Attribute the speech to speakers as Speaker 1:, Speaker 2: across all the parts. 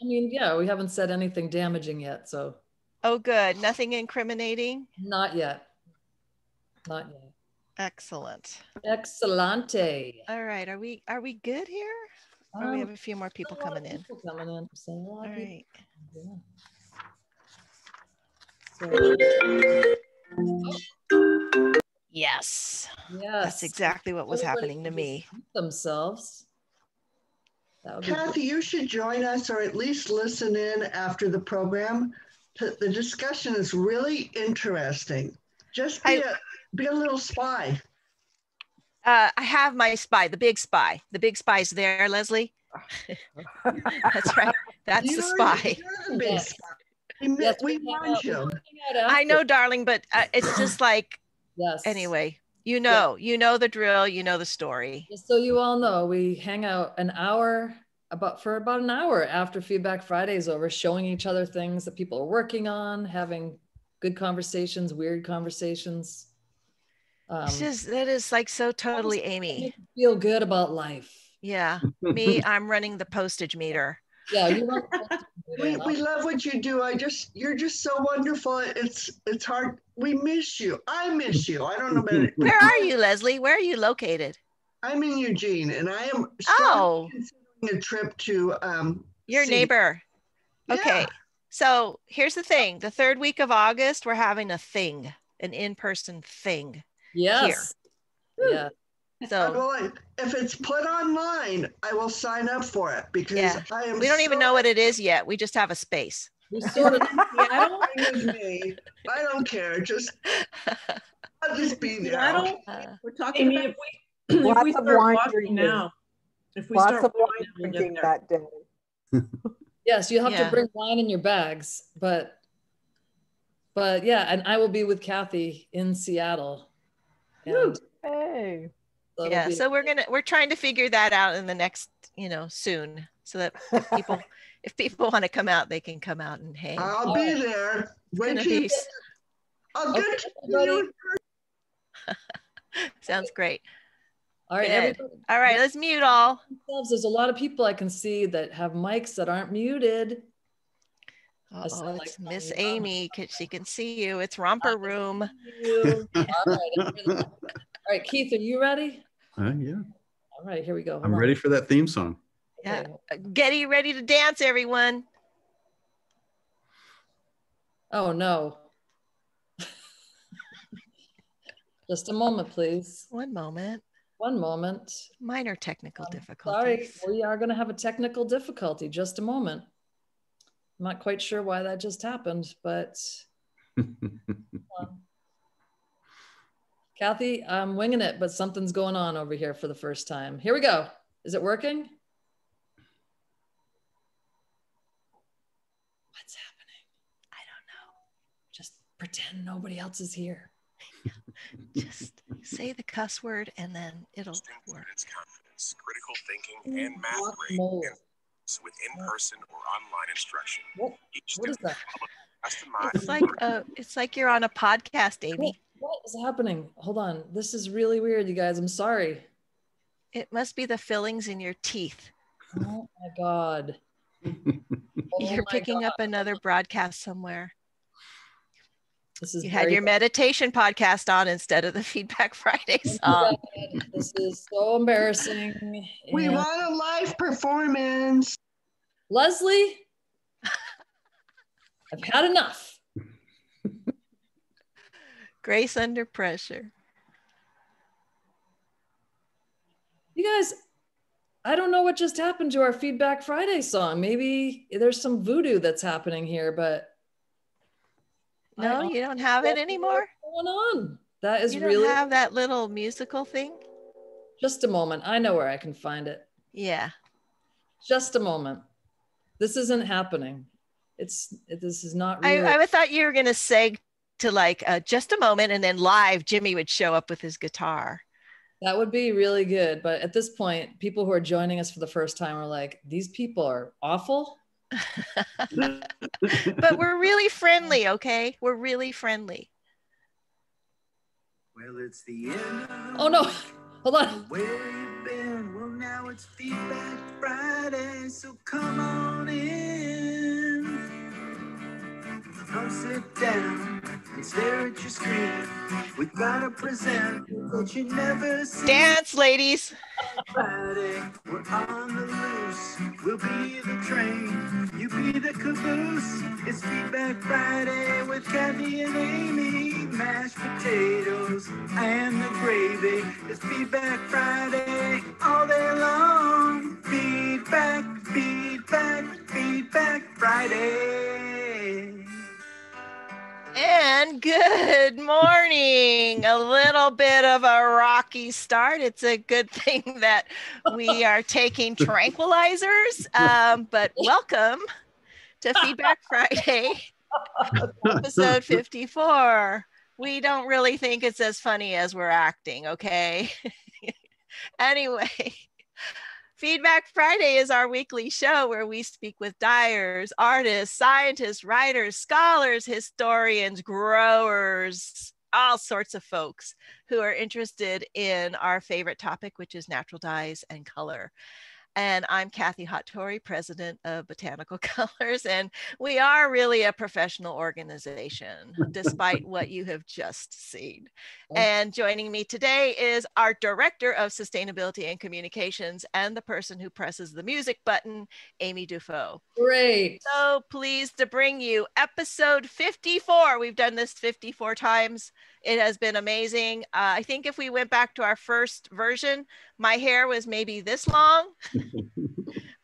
Speaker 1: I mean, yeah, we haven't said anything damaging yet, so
Speaker 2: Oh, good. Nothing incriminating.
Speaker 1: not yet. Not yet.
Speaker 2: Excellent.
Speaker 1: Excellente.
Speaker 2: All right. Are we are we good here? Or we
Speaker 1: Um,
Speaker 2: have a few more people
Speaker 1: a lot of
Speaker 2: coming in.
Speaker 1: people Coming in. So
Speaker 2: All right.
Speaker 1: So,
Speaker 2: Yes.
Speaker 1: yes.
Speaker 2: That's exactly what was
Speaker 1: Everybody
Speaker 2: happening to me.
Speaker 1: Themselves. That would be
Speaker 3: Kathy, you should join us or at least listen in after the program. The the discussion is really interesting. Just be,
Speaker 2: I-
Speaker 3: a, be a little spy.
Speaker 2: Uh, I have my spy, the big spy. The big spy's there, Leslie. That's right. That's the
Speaker 3: You're-
Speaker 2: spy.
Speaker 3: You're the big
Speaker 1: Yes.
Speaker 3: spy. We,
Speaker 1: Yes,
Speaker 3: we
Speaker 1: hang
Speaker 3: want
Speaker 1: out-
Speaker 3: you.
Speaker 2: I know, darling, but uh, it's just like
Speaker 1: Yes.
Speaker 2: anyway. You know, you know the drill. You know the story.
Speaker 1: Just so you all know, we hang out an hour about for about an hour after Feedback Friday is over, showing each other things that people are working on, having good conversations, weird conversations. Um,
Speaker 2: It's just that is like so totally Amy.
Speaker 1: feel good about life.
Speaker 2: Yeah, me. I'm running the postage meter.
Speaker 1: Yeah, you want
Speaker 3: We, we love what you do. I just you're just so wonderful. It's it's hard. We miss you. I miss you. I don't know about it.
Speaker 2: Where are you, Leslie? Where are you located?
Speaker 3: I'm in Eugene, and I am
Speaker 2: Oh,
Speaker 3: strongly considering a trip to um.
Speaker 2: your
Speaker 3: see-
Speaker 2: neighbor. Okay.
Speaker 3: Yeah.
Speaker 2: So here's the thing. The third week of August, we're having a thing, an in-person thing.
Speaker 1: yes. Yeah.
Speaker 2: So
Speaker 3: Well, if it's put online, I will sign up for it because
Speaker 2: Yeah.
Speaker 3: I am.
Speaker 2: we don't even know what it is yet. We just have a space.
Speaker 1: We sort of
Speaker 3: Seattle with me. I don't care. Just I'll just be there.
Speaker 4: Seattle?
Speaker 2: Uh,
Speaker 4: We're talking
Speaker 5: Amy,
Speaker 4: about
Speaker 5: if we, if we
Speaker 6: of
Speaker 5: start
Speaker 6: wine
Speaker 5: walking now. If we
Speaker 6: Lots
Speaker 5: start
Speaker 6: of
Speaker 5: walking
Speaker 6: wine
Speaker 5: now, we'll get
Speaker 6: drinking that day.
Speaker 1: Yes, you have
Speaker 2: Yeah.
Speaker 1: to bring wine in your bags, but but yeah, and I will be with Kathy in Seattle. And
Speaker 6: Hey.
Speaker 2: yeah.
Speaker 1: be-
Speaker 2: So we're gonna we're trying to figure that out in the next, you know, soon, so that people, if people want to come out, they can come out and hang.
Speaker 3: I'll be there. Wait
Speaker 2: gonna
Speaker 3: till you
Speaker 2: be
Speaker 3: get
Speaker 2: s-
Speaker 3: I'll
Speaker 1: Okay,
Speaker 3: get to
Speaker 1: everybody.
Speaker 3: you.
Speaker 2: Sounds great.
Speaker 1: All right,
Speaker 2: Good.
Speaker 1: everybody
Speaker 2: All right, let's mute all.
Speaker 1: themselves. There's a lot of people I can see that have mics that aren't muted.
Speaker 2: Oh,
Speaker 1: sound
Speaker 2: it's
Speaker 1: like
Speaker 2: Miss
Speaker 1: Amy.
Speaker 2: Amy. 'cause She can see you. It's romper room.
Speaker 1: all, right. all right, Keith, are you ready?
Speaker 7: Uh, yeah,
Speaker 1: All right, here we go. Hold
Speaker 7: I'm
Speaker 1: on.
Speaker 7: ready for that theme song.
Speaker 2: Yeah.
Speaker 1: Okay.
Speaker 2: Getty ready to dance, everyone.
Speaker 1: Oh no. Just a moment, please.
Speaker 2: One moment.
Speaker 1: One moment.
Speaker 2: Minor technical difficulty.
Speaker 1: Sorry,
Speaker 2: difficulties.
Speaker 1: we are going to have a technical difficulty. Just a moment. I'm not quite sure why that just happened, but um, Kathy, I'm winging it, but something's going on over here for the first time. Here we go. Is it working? What's happening?
Speaker 2: I don't know.
Speaker 1: Just pretend nobody else is here.
Speaker 2: Know. Just say the cuss word and then it'll work.
Speaker 8: its confidence, critical thinking, and math
Speaker 1: Block
Speaker 8: grade
Speaker 1: mold.
Speaker 8: with in-person or online instruction.
Speaker 1: What,
Speaker 8: Each
Speaker 1: what is that?
Speaker 2: It's like uh it's like you're on a podcast, Amy.
Speaker 1: What is happening? Hold on. This is really weird, you guys. I'm sorry.
Speaker 2: It must be the fillings in your teeth.
Speaker 1: Oh my God. Oh
Speaker 2: You're
Speaker 1: my
Speaker 2: picking
Speaker 1: God.
Speaker 2: up another broadcast somewhere.
Speaker 1: This is
Speaker 2: You had
Speaker 1: very
Speaker 2: your meditation podcast on instead of the Feedback Friday song.
Speaker 1: Um, this is so embarrassing.
Speaker 3: We
Speaker 1: And-
Speaker 3: want a live performance.
Speaker 1: Leslie, I've had enough.
Speaker 2: Grace under pressure.
Speaker 1: You guys, I don't know what just happened to our Feedback Friday song. Maybe there's some voodoo that's happening here, but
Speaker 2: No,
Speaker 1: I-
Speaker 2: you don't have it anymore.
Speaker 1: what's going on? That is
Speaker 2: You don't
Speaker 1: really
Speaker 2: have that little musical thing.
Speaker 1: just a moment. I know where I can find it.
Speaker 2: Yeah.
Speaker 1: Just a moment. This isn't happening. It's it, this is not
Speaker 2: I. I thought you were gonna say to like uh, just a moment, and then live Jimmy would show up with his guitar.
Speaker 1: That would be really good. But at this point, people who are joining us for the first time are like, these people are awful.
Speaker 2: But we're really friendly, okay? We're really friendly.
Speaker 9: Well, it's the end.
Speaker 1: Oh no, hold on.
Speaker 9: Where you been? Well, now it's feedback Friday, so come on in
Speaker 4: Don't sit down and stare at your screen. We've got to present what you never see.
Speaker 2: Dance, ladies.
Speaker 4: Friday, we're on the loose. We'll be the train, you be the caboose. It's Feedback Friday with Kathy and Amy. Mashed potatoes and the gravy. It's Feedback Friday all day long. Feedback, feedback, feedback Friday.
Speaker 2: And good morning. A little bit of a rocky start. It's a good thing that we are taking tranquilizers. Um, but welcome to Feedback Friday, episode 54. We don't really think it's as funny as we're acting, okay? anyway, Feedback Friday is our weekly show where we speak with dyers, artists, scientists, writers, scholars, historians, growers, all sorts of folks who are interested in our favorite topic, which is natural dyes and color. And I'm Kathy Hattori, president of Botanical Colors. And we are really a professional organization, despite what you have just seen. Oh. And joining me today is our director of sustainability and communications and the person who presses the music button, Amy Dufault.
Speaker 1: Great.
Speaker 2: So pleased to bring you episode 54. We've done this 54 times. It has been amazing. Uh, I think if we went back to our first version, my hair was maybe this long.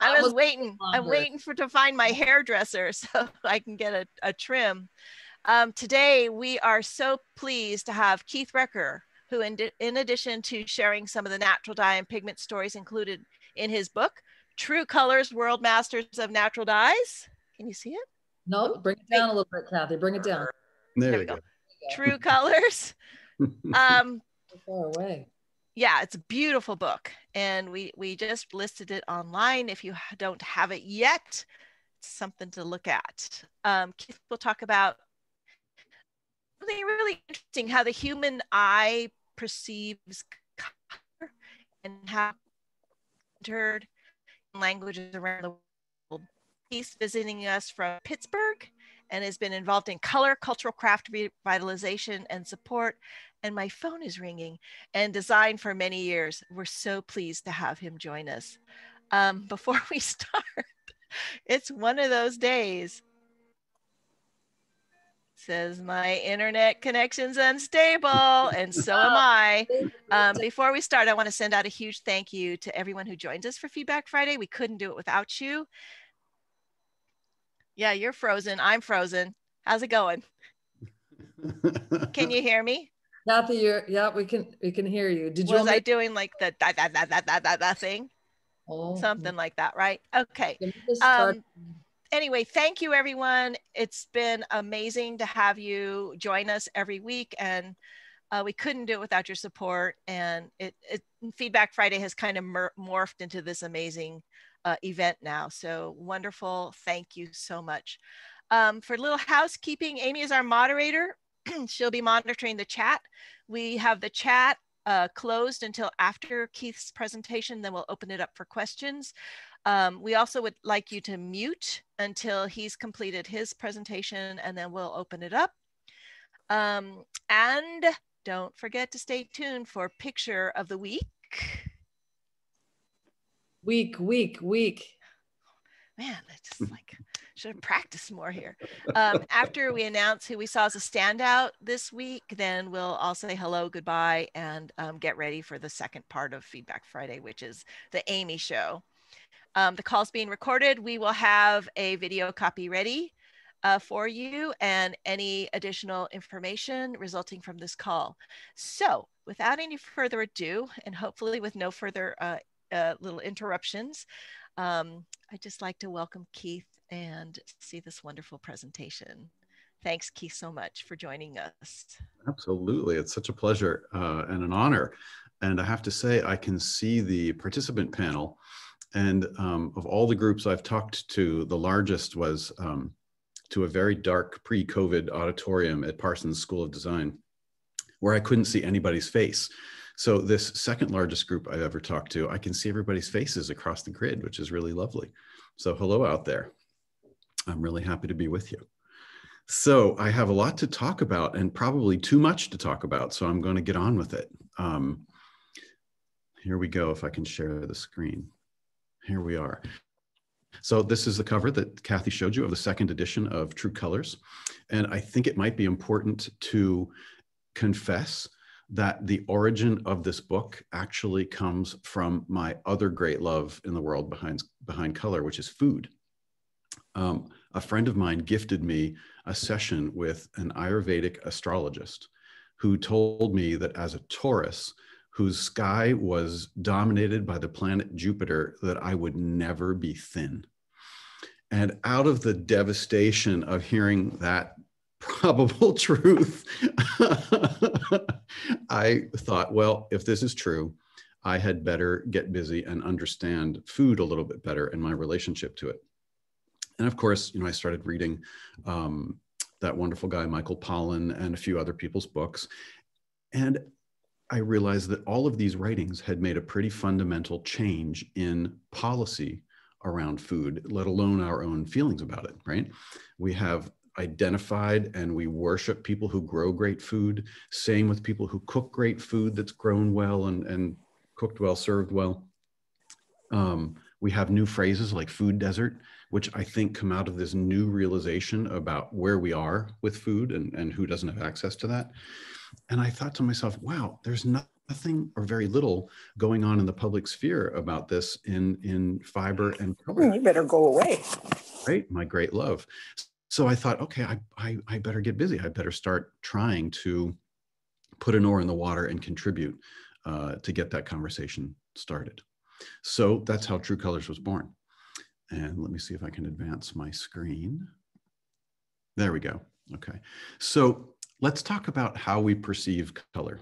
Speaker 2: I was
Speaker 1: Almost
Speaker 2: waiting. I'm waiting for to find my hairdresser so I can get a, a trim. Um, today, we are so pleased to have Keith Recker, who, in, in addition to sharing some of the natural dye and pigment stories included in his book, True Colors World Masters of Natural Dyes. Can you see it?
Speaker 1: No, bring it down a little bit, Kathy. Bring it down.
Speaker 5: There,
Speaker 2: There
Speaker 5: we
Speaker 2: we
Speaker 5: go.
Speaker 2: True Colors. Um,
Speaker 1: far away.
Speaker 2: yeah, it's a beautiful book, and we we just listed it online. If you don't have it yet, it's something to look at. Um, Keith will talk about something really interesting: how the human eye perceives color and how entered languages around the world. He's visiting us from Pittsburgh and has been involved in color, cultural craft revitalization, and support. And my phone is ringing and design for many years. We're so pleased to have him join us. Um, before we start, it's one of those days. Says my internet connection's unstable, and so am I. Um, before we start, I want to send out a huge thank you to everyone who joins us for Feedback Friday. We couldn't do it without you. Yeah, you're frozen. I'm frozen. How's it going? Can you hear me?
Speaker 1: Kathy, you're yeah, we can we can hear you. Did you
Speaker 2: Was I
Speaker 1: me-
Speaker 2: doing like the da da da da da da thing?
Speaker 1: oh,
Speaker 2: Something like that, right? Okay.
Speaker 1: can we just start-
Speaker 2: Um, anyway, thank you everyone. It's been amazing to have you join us every week, and uh, we couldn't do it without your support. And it, it Feedback Friday has kind of mer- morphed into this amazing uh, event now. So wonderful! Thank you so much. Um, for little housekeeping, Amy is our moderator. She'll be monitoring the chat. We have the chat uh, closed until after Keith's presentation, then we'll open it up for questions. Um, we also would like you to mute until he's completed his presentation and then we'll open it up. Um, and don't forget to stay tuned for picture of the week.
Speaker 1: Week, week, week.
Speaker 2: Man, it's just like, should have practiced more here. Um, after we announce who we saw as a standout this week, then we'll all say hello, goodbye, and um, get ready for the second part of Feedback Friday, which is the Amy show. Um, the call's being recorded. We will have a video copy ready uh, for you and any additional information resulting from this call. So without any further ado, and hopefully with no further uh, uh, little interruptions, um, I'd just like to welcome Keith and see this wonderful presentation. Thanks, Keith, so much for joining us.
Speaker 5: Absolutely. It's such a pleasure uh, and an honor. And I have to say, I can see the participant panel. And um, of all the groups I've talked to, the largest was um, to a very dark pre COVID auditorium at Parsons School of Design, where I couldn't see anybody's face. So, this second largest group I've ever talked to, I can see everybody's faces across the grid, which is really lovely. So, hello out there. I'm really happy to be with you. So I have a lot to talk about and probably too much to talk about. So I'm going to get on with it. Um, here we go. If I can share the screen. Here we are. So this is the cover that Kathy showed you of the second edition of True Colors. And I think it might be important to confess that the origin of this book actually comes from my other great love in the world behind, behind color, which is food. Um, a friend of mine gifted me a session with an Ayurvedic astrologist who told me that as a Taurus, whose sky was dominated by the planet Jupiter, that I would never be thin. And out of the devastation of hearing that probable truth, I thought, well, if this is true, I had better get busy and understand food a little bit better and my relationship to it. And of course, you know, I started reading um, that wonderful guy, Michael Pollan, and a few other people's books. And I realized that all of these writings had made a pretty fundamental change in policy around food, let alone our own feelings about it, right? We have identified and we worship people who grow great food. Same with people who cook great food that's grown well and, and cooked well, served well. Um, we have new phrases like food desert, which I think come out of this new realization about where we are with food and, and who doesn't have access to that. And I thought to myself, wow, there's nothing or very little going on in the public sphere about this in, in fiber and color.
Speaker 7: You better go away.
Speaker 5: Right, my great love so I thought, okay, I, I, I better get busy. I better start trying to put an oar in the water and contribute uh, to get that conversation started. So that's how True Colors was born. And let me see if I can advance my screen. There we go. Okay. So let's talk about how we perceive color.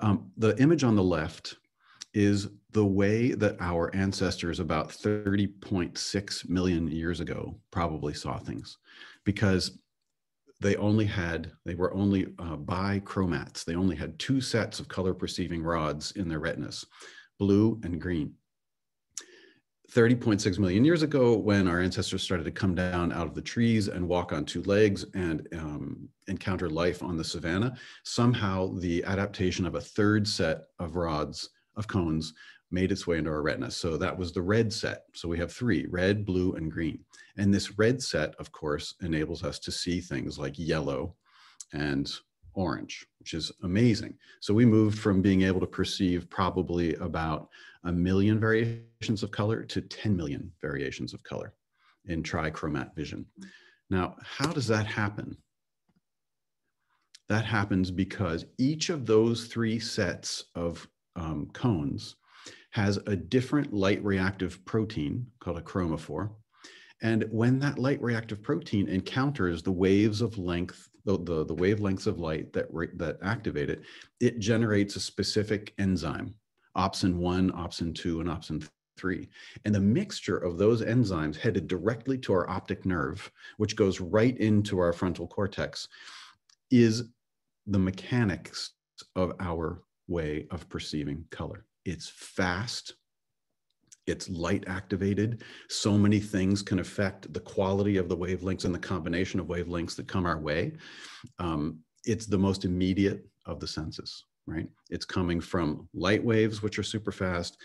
Speaker 5: Um, the image on the left is the way that our ancestors about 30.6 million years ago probably saw things. Because they only had they were only uh, bichromats. They only had two sets of color perceiving rods in their retinas blue and green. 30.6 million years ago when our ancestors started to come down out of the trees and walk on two legs and um, encounter life on the savanna somehow the adaptation of a third set of rods of cones made its way into our retina. So that was the red set. So we have three, red, blue, and green. And this red set, of course, enables us to see things like yellow and orange, which is amazing. So we moved from being able to perceive probably about a million variations of color to 10 million variations of color in trichromat vision. Now, how does that happen? That happens because each of those three sets of um, cones has a different light reactive protein called a chromophore. And when that light reactive protein encounters the waves of length, the, the, the wavelengths of light that, that activate it, it generates a specific enzyme, opsin 1, opsin 2, and opsin 3. And the mixture of those enzymes headed directly to our optic nerve, which goes right into our frontal cortex, is the mechanics of our way of perceiving color. It's fast, it's light activated. So many things can affect the quality of the wavelengths and the combination of wavelengths that come our way. Um, it's the most immediate of the senses, right? It's coming from light waves, which are super fast,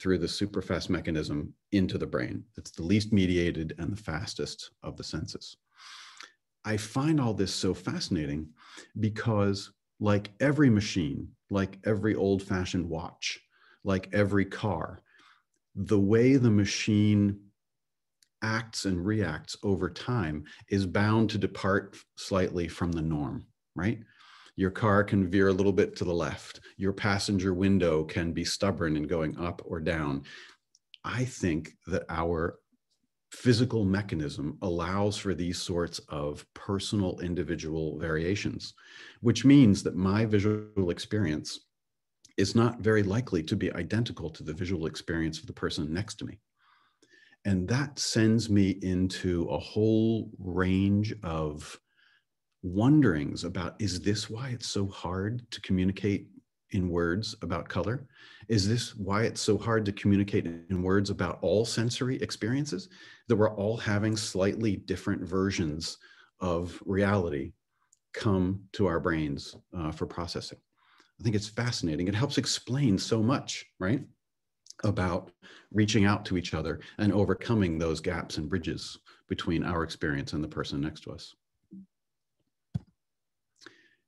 Speaker 5: through the super fast mechanism into the brain. It's the least mediated and the fastest of the senses. I find all this so fascinating because, like every machine, like every old fashioned watch, like every car. The way the machine acts and reacts over time is bound to depart slightly from the norm, right? Your car can veer a little bit to the left. Your passenger window can be stubborn in going up or down. I think that our physical mechanism allows for these sorts of personal individual variations, which means that my visual experience is not very likely to be identical to the visual experience of the person next to me. And that sends me into a whole range of wonderings about is this why it's so hard to communicate in words about color? Is this why it's so hard to communicate in words about all sensory experiences? That we're all having slightly different versions of reality come to our brains uh, for processing. I think it's fascinating. It helps explain so much, right? About reaching out to each other and overcoming those gaps and bridges between our experience and the person next to us.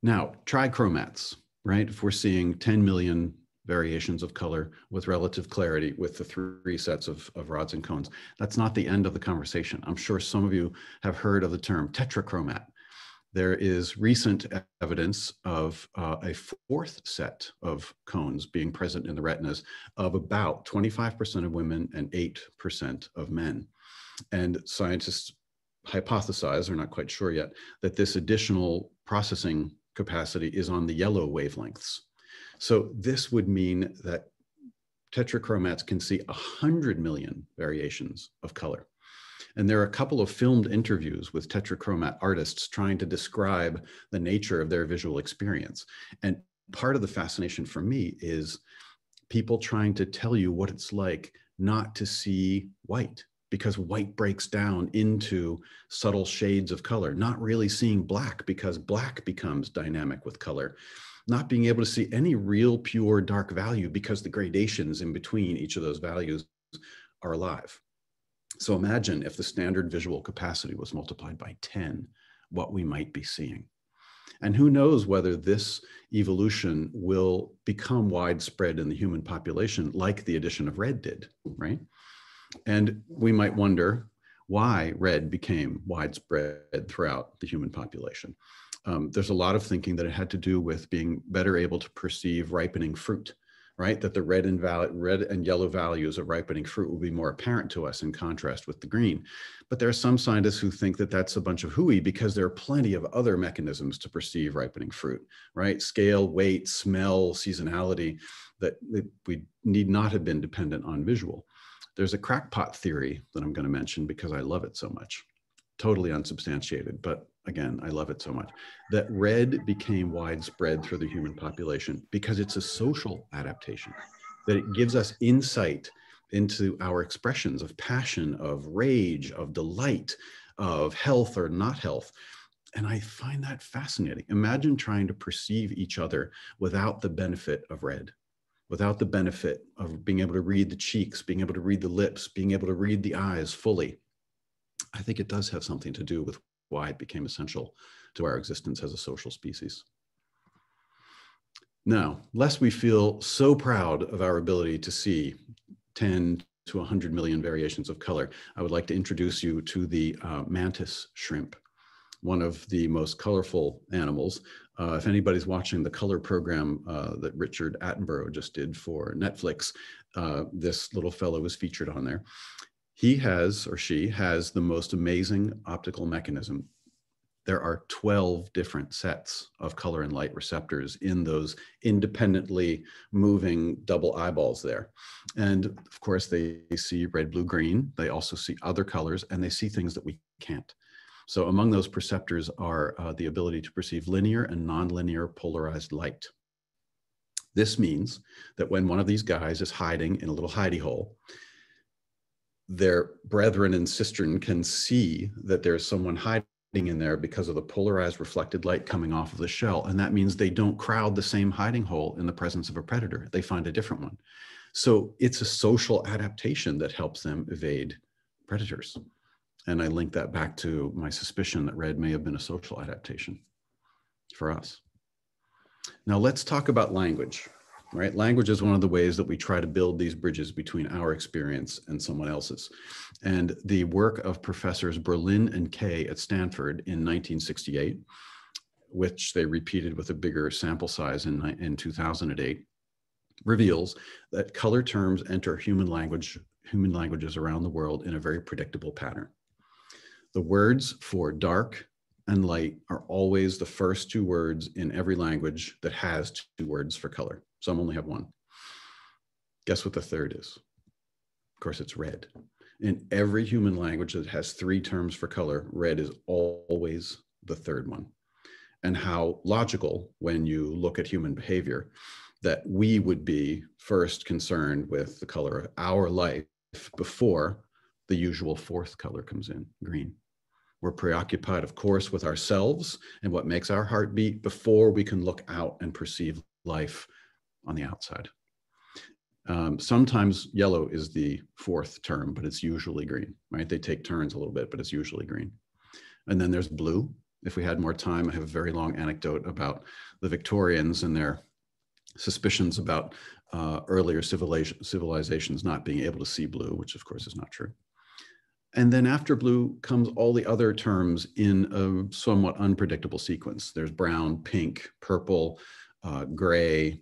Speaker 5: Now, trichromats, right? If we're seeing 10 million variations of color with relative clarity with the three sets of, of rods and cones, that's not the end of the conversation. I'm sure some of you have heard of the term tetrachromat. There is recent evidence of uh, a fourth set of cones being present in the retinas of about 25% of women and 8% of men. And scientists hypothesize, or not quite sure yet, that this additional processing capacity is on the yellow wavelengths. So this would mean that tetrachromats can see 100 million variations of color. And there are a couple of filmed interviews with tetrachromat artists trying to describe the nature of their visual experience. And part of the fascination for me is people trying to tell you what it's like not to see white because white breaks down into subtle shades of color, not really seeing black because black becomes dynamic with color, not being able to see any real pure dark value because the gradations in between each of those values are alive. So imagine if the standard visual capacity was multiplied by 10, what we might be seeing. And who knows whether this evolution will become widespread in the human population like the addition of red did, right? And we might wonder why red became widespread throughout the human population. Um, there's a lot of thinking that it had to do with being better able to perceive ripening fruit, right? That the red and red and yellow values of ripening fruit will be more apparent to us in contrast with the green. But there are some scientists who think that that's a bunch of hooey because there are plenty of other mechanisms to perceive ripening fruit, right? Scale, weight, smell, seasonality that we need not have been dependent on visual. There's a crackpot theory that I'm going to mention because I love it so much. Totally unsubstantiated, but again, I love it so much. That red became widespread through the human population because it's a social adaptation, that it gives us insight into our expressions of passion, of rage, of delight, of health or not health. And I find that fascinating. Imagine trying to perceive each other without the benefit of red without the benefit of being able to read the cheeks, being able to read the lips, being able to read the eyes fully, I think it does have something to do with why it became essential to our existence as a social species. Now, lest we feel so proud of our ability to see 10 to 100 million variations of color, I would like to introduce you to the uh, mantis shrimp, one of the most colorful animals uh, if anybody's watching the color program uh, that Richard Attenborough just did for Netflix, uh, this little fellow was featured on there. He has, or she has, the most amazing optical mechanism. There are 12 different sets of color and light receptors in those independently moving double eyeballs there. And of course, they see red, blue, green. They also see other colors and they see things that we can't. So among those perceptors are uh, the ability to perceive linear and nonlinear polarized light. This means that when one of these guys is hiding in a little hidey hole, their brethren and sistren can see that there's someone hiding in there because of the polarized reflected light coming off of the shell. And that means they don't crowd the same hiding hole in the presence of a predator. They find a different one. So it's a social adaptation that helps them evade predators. And I link that back to my suspicion that red may have been a social adaptation for us. Now let's talk about language, right? Language is one of the ways that we try to build these bridges between our experience and someone else's. And the work of professors Berlin and Kay at Stanford in 1968, which they repeated with a bigger sample size in, in 2008, reveals that color terms enter human language, human languages around the world in a very predictable pattern. The words for dark and light are always the first two words in every language that has two words for color. Some only have one. Guess what the third is? Of course, it's red. In every human language that has three terms for color, red is always the third one. And how logical when you look at human behavior that we would be first concerned with the color of our life before the usual fourth color comes in, green. We're preoccupied, of course, with ourselves and what makes our heart beat before we can look out and perceive life on the outside. Um, sometimes yellow is the fourth term, but it's usually green, right? They take turns a little bit, but it's usually green. And then there's blue. If we had more time, I have a very long anecdote about the Victorians and their suspicions about uh, earlier civilizations not being able to see blue, which of course is not true. And then after blue comes all the other terms in a somewhat unpredictable sequence. There's brown, pink, purple, uh, gray,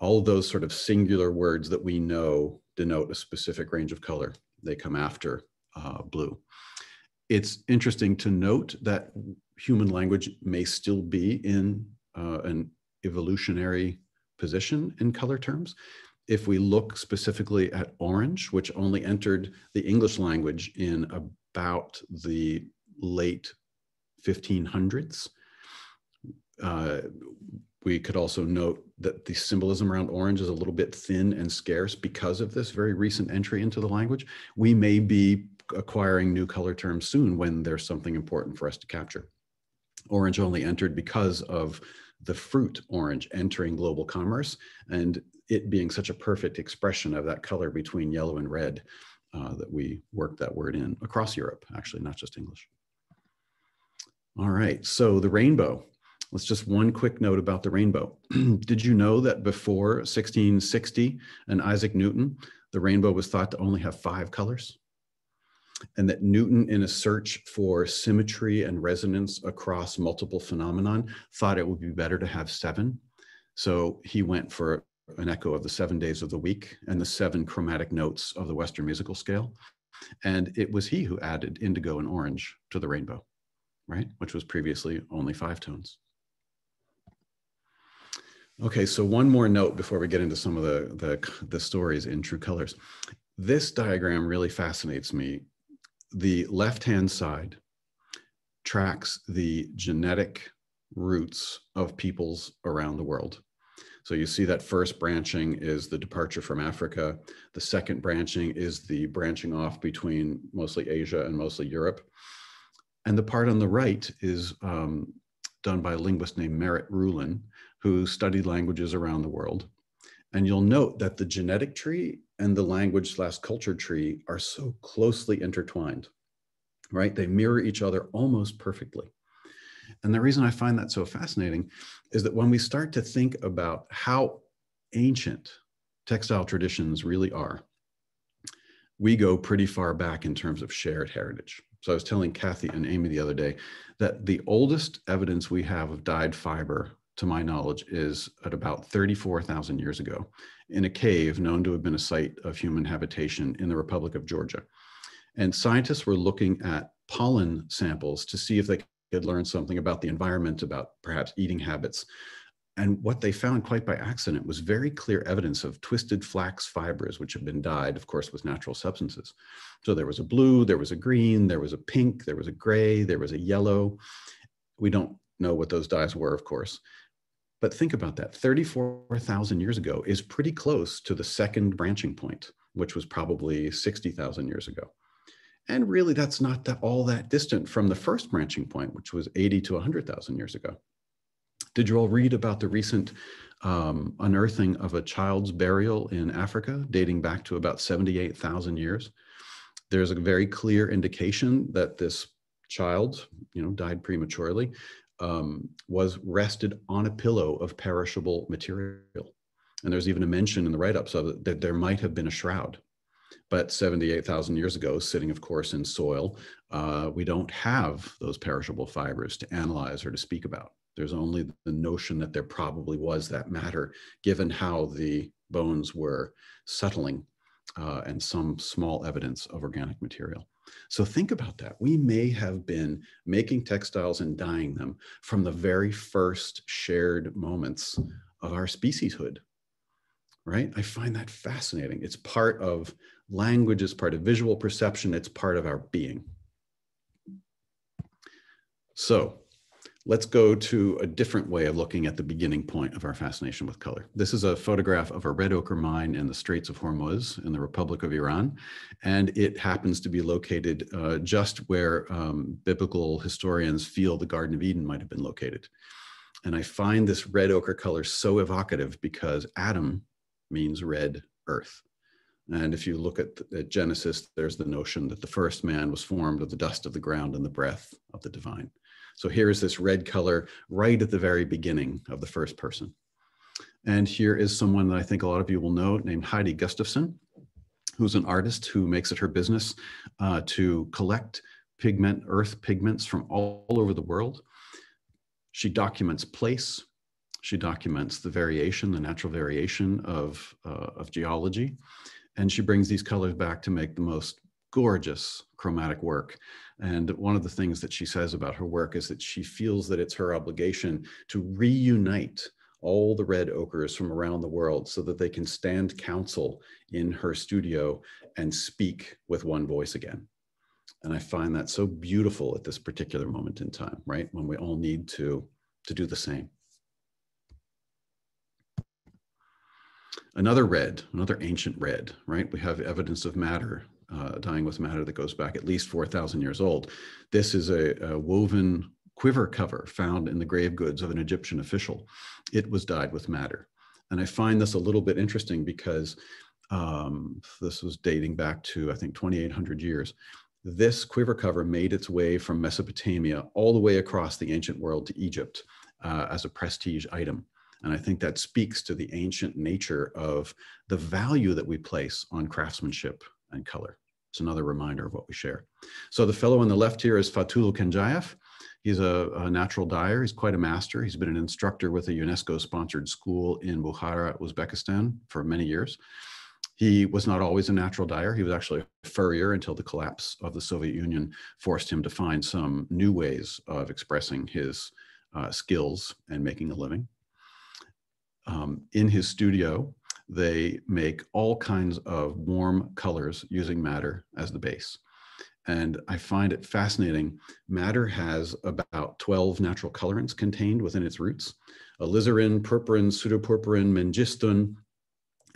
Speaker 5: all those sort of singular words that we know denote a specific range of color. They come after uh, blue. It's interesting to note that human language may still be in uh, an evolutionary position in color terms. If we look specifically at orange, which only entered the English language in about the late 1500s, uh, we could also note that the symbolism around orange is a little bit thin and scarce because of this very recent entry into the language. We may be acquiring new color terms soon when there's something important for us to capture. Orange only entered because of the fruit orange entering global commerce and it being such a perfect expression of that color between yellow and red uh, that we worked that word in across Europe, actually, not just English. All right, so the rainbow. Let's just one quick note about the rainbow. Did you know that before 1660 and Isaac Newton, the rainbow was thought to only have five colors? And that Newton, in a search for symmetry and resonance across multiple phenomenon, thought it would be better to have seven. So he went for an echo of the seven days of the week and the seven chromatic notes of the Western musical scale. And it was he who added indigo and orange to the rainbow, right? Which was previously only five tones. Okay, so one more note before we get into some of the, the, the stories in true colors. This diagram really fascinates me. The left-hand side tracks the genetic roots of peoples around the world. So you see that first branching is the departure from Africa. The second branching is the branching off between mostly Asia and mostly Europe. And the part on the right is um, done by a linguist named Merritt Ruhlen, who studied languages around the world. And you'll note that the genetic tree and the language slash culture tree are so closely intertwined, right? They mirror each other almost perfectly. And the reason I find that so fascinating is that when we start to think about how ancient textile traditions really are, we go pretty far back in terms of shared heritage. So I was telling Kathy and Amy the other day that the oldest evidence we have of dyed fiber to my knowledge, is at about 34,000 years ago in a cave known to have been a site of human habitation in the Republic of Georgia. And scientists were looking at pollen samples to see if they could learn something about the environment, about perhaps eating habits. And what they found quite by accident was very clear evidence of twisted flax fibers, which had been dyed, of course, with natural substances. So there was a blue, there was a green, there was a pink, there was a gray, there was a yellow. We don't know what those dyes were, of course. But think about that 34,000 years ago is pretty close to the second branching point, which was probably 60,000 years ago. And really, that's not that, all that distant from the first branching point, which was 80 to 100,000 years ago. Did you all read about the recent um, unearthing of a child's burial in Africa dating back to about 78,000 years? There's a very clear indication that this child, you know, died prematurely um, was rested on a pillow of perishable material. And there's even a mention in the write-ups of it that there might have been a shroud. But 78,000 years ago, sitting, of course, in soil, uh, we don't have those perishable fibers to analyze or to speak about. There's only the notion that there probably was that matter, given how the bones were settling uh, and some small evidence of organic material. So think about that. We may have been making textiles and dyeing them from the very first shared moments of our specieshood, right? I find that fascinating. It's part of language, is part of visual perception, it's part of our being. So let's go to a different way of looking at the beginning point of our fascination with color. This is a photograph of a red ochre mine in the Straits of Hormuz in the Republic of Iran. And it happens to be located uh, just where um, biblical historians feel the Garden of Eden might have been located. And I find this red ochre color so evocative because Adam means red earth. And if you look at, at, Genesis, there's the notion that the first man was formed of the dust of the ground and the breath of the divine. So here is this red color right at the very beginning of the first person. And here is someone that I think a lot of you will know named Heidi Gustafson, who's an artist who makes it her business uh, to collect pigment, earth pigments from all, all over the world. She documents place. She documents the variation, the natural variation of, uh, of geology. And she brings these colors back to make the most gorgeous chromatic work. And one of the things that she says about her work is that she feels that it's her obligation to reunite all the red ochres from around the world so that they can stand counsel in her studio and speak with one voice again. And I find that so beautiful at this particular moment in time, right? When we all need to, to do the same. Another red, another ancient red, right? We have evidence of madder, uh, dying with madder that goes back at least 4,000 years old. This is a, a, woven quiver cover found in the grave goods of an Egyptian official. It was dyed with madder. And I find this a little bit interesting because um, this was dating back to, I think, 2,800 years. This quiver cover made its way from Mesopotamia all the way across the ancient world to Egypt uh, as a prestige item. And I think that speaks to the ancient nature of the value that we place on craftsmanship and color. It's another reminder of what we share. So the fellow on the left here is Fatul Kenjayev. He's a, a, natural dyer. He's quite a master. He's been an instructor with a UNESCO-sponsored school in Bukhara, Uzbekistan for many years. He was not always a natural dyer. He was actually a furrier until the collapse of the Soviet Union forced him to find some new ways of expressing his uh, skills and making a living. Um, in his studio, they make all kinds of warm colors using madder as the base. And I find it fascinating. Madder has about 12 natural colorants contained within its roots. Alizarin, purpurin, pseudopurpurin, munjistin,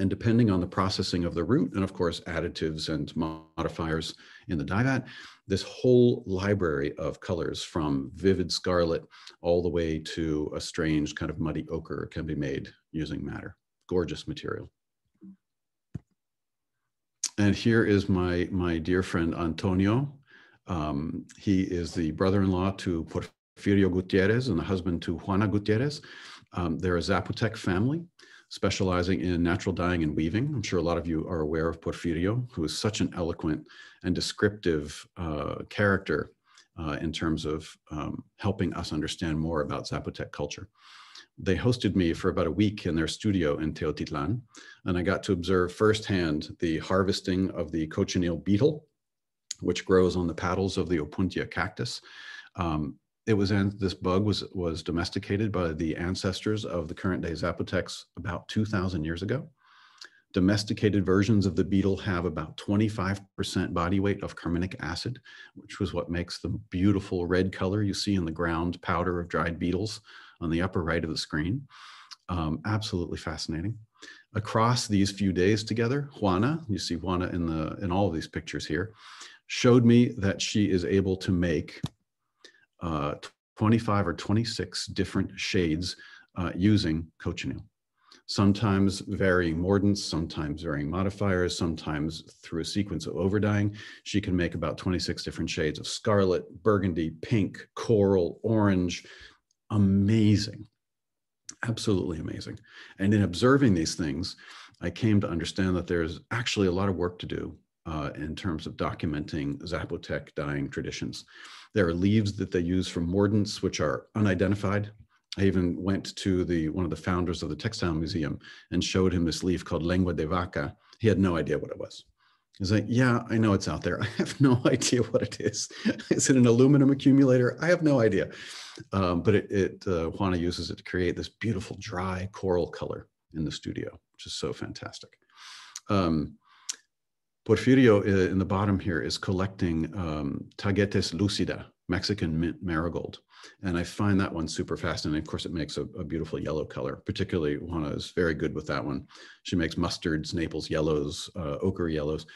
Speaker 5: and depending on the processing of the root, and of course, additives and modifiers in the dye vat, this whole library of colors from vivid scarlet all the way to a strange kind of muddy ochre can be made using madder. gorgeous material. And here is my, my dear friend Antonio. Um, he is the brother-in-law to Porfirio Gutierrez and the husband to Juana Gutierrez. Um, they're a Zapotec family specializing in natural dyeing and weaving. I'm sure a lot of you are aware of Porfirio, who is such an eloquent and descriptive uh, character uh, in terms of um, helping us understand more about Zapotec culture they hosted me for about a week in their studio in Teotitlan, and I got to observe firsthand the harvesting of the cochineal beetle, which grows on the petals of the Opuntia cactus. Um, it was and this bug was was domesticated by the ancestors of the current day Zapotecs about 2,000 years ago. Domesticated versions of the beetle have about 25% body weight of carminic acid, which was what makes the beautiful red color you see in the ground powder of dried beetles on the upper right of the screen. Um, absolutely fascinating. Across these few days together, Juana, you see Juana in, the, in all of these pictures here, showed me that she is able to make uh, 25 or 26 different shades uh, using cochineal. Sometimes varying mordants, sometimes varying modifiers, sometimes through a sequence of overdying. She can make about 26 different shades of scarlet, burgundy, pink, coral, orange, amazing, absolutely amazing. And in observing these things, I came to understand that there's actually a lot of work to do uh, in terms of documenting Zapotec dyeing traditions. There are leaves that they use from mordants, which are unidentified. I even went to the one of the founders of the Textile Museum and showed him this leaf called Lengua de Vaca. He had no idea what it was. He's like, yeah, I know it's out there. I have no idea what it is. is it an aluminum accumulator? I have no idea. Um, but it, it uh, Juana uses it to create this beautiful dry coral color in the studio, which is so fantastic. Um, Porfirio uh, in the bottom here is collecting um, tagetes lucida, Mexican mint marigold. And I find that one super fascinating. Of course, it makes a, a, beautiful yellow color, particularly Juana is very good with that one. She makes mustards, Naples yellows, uh, ochre yellows.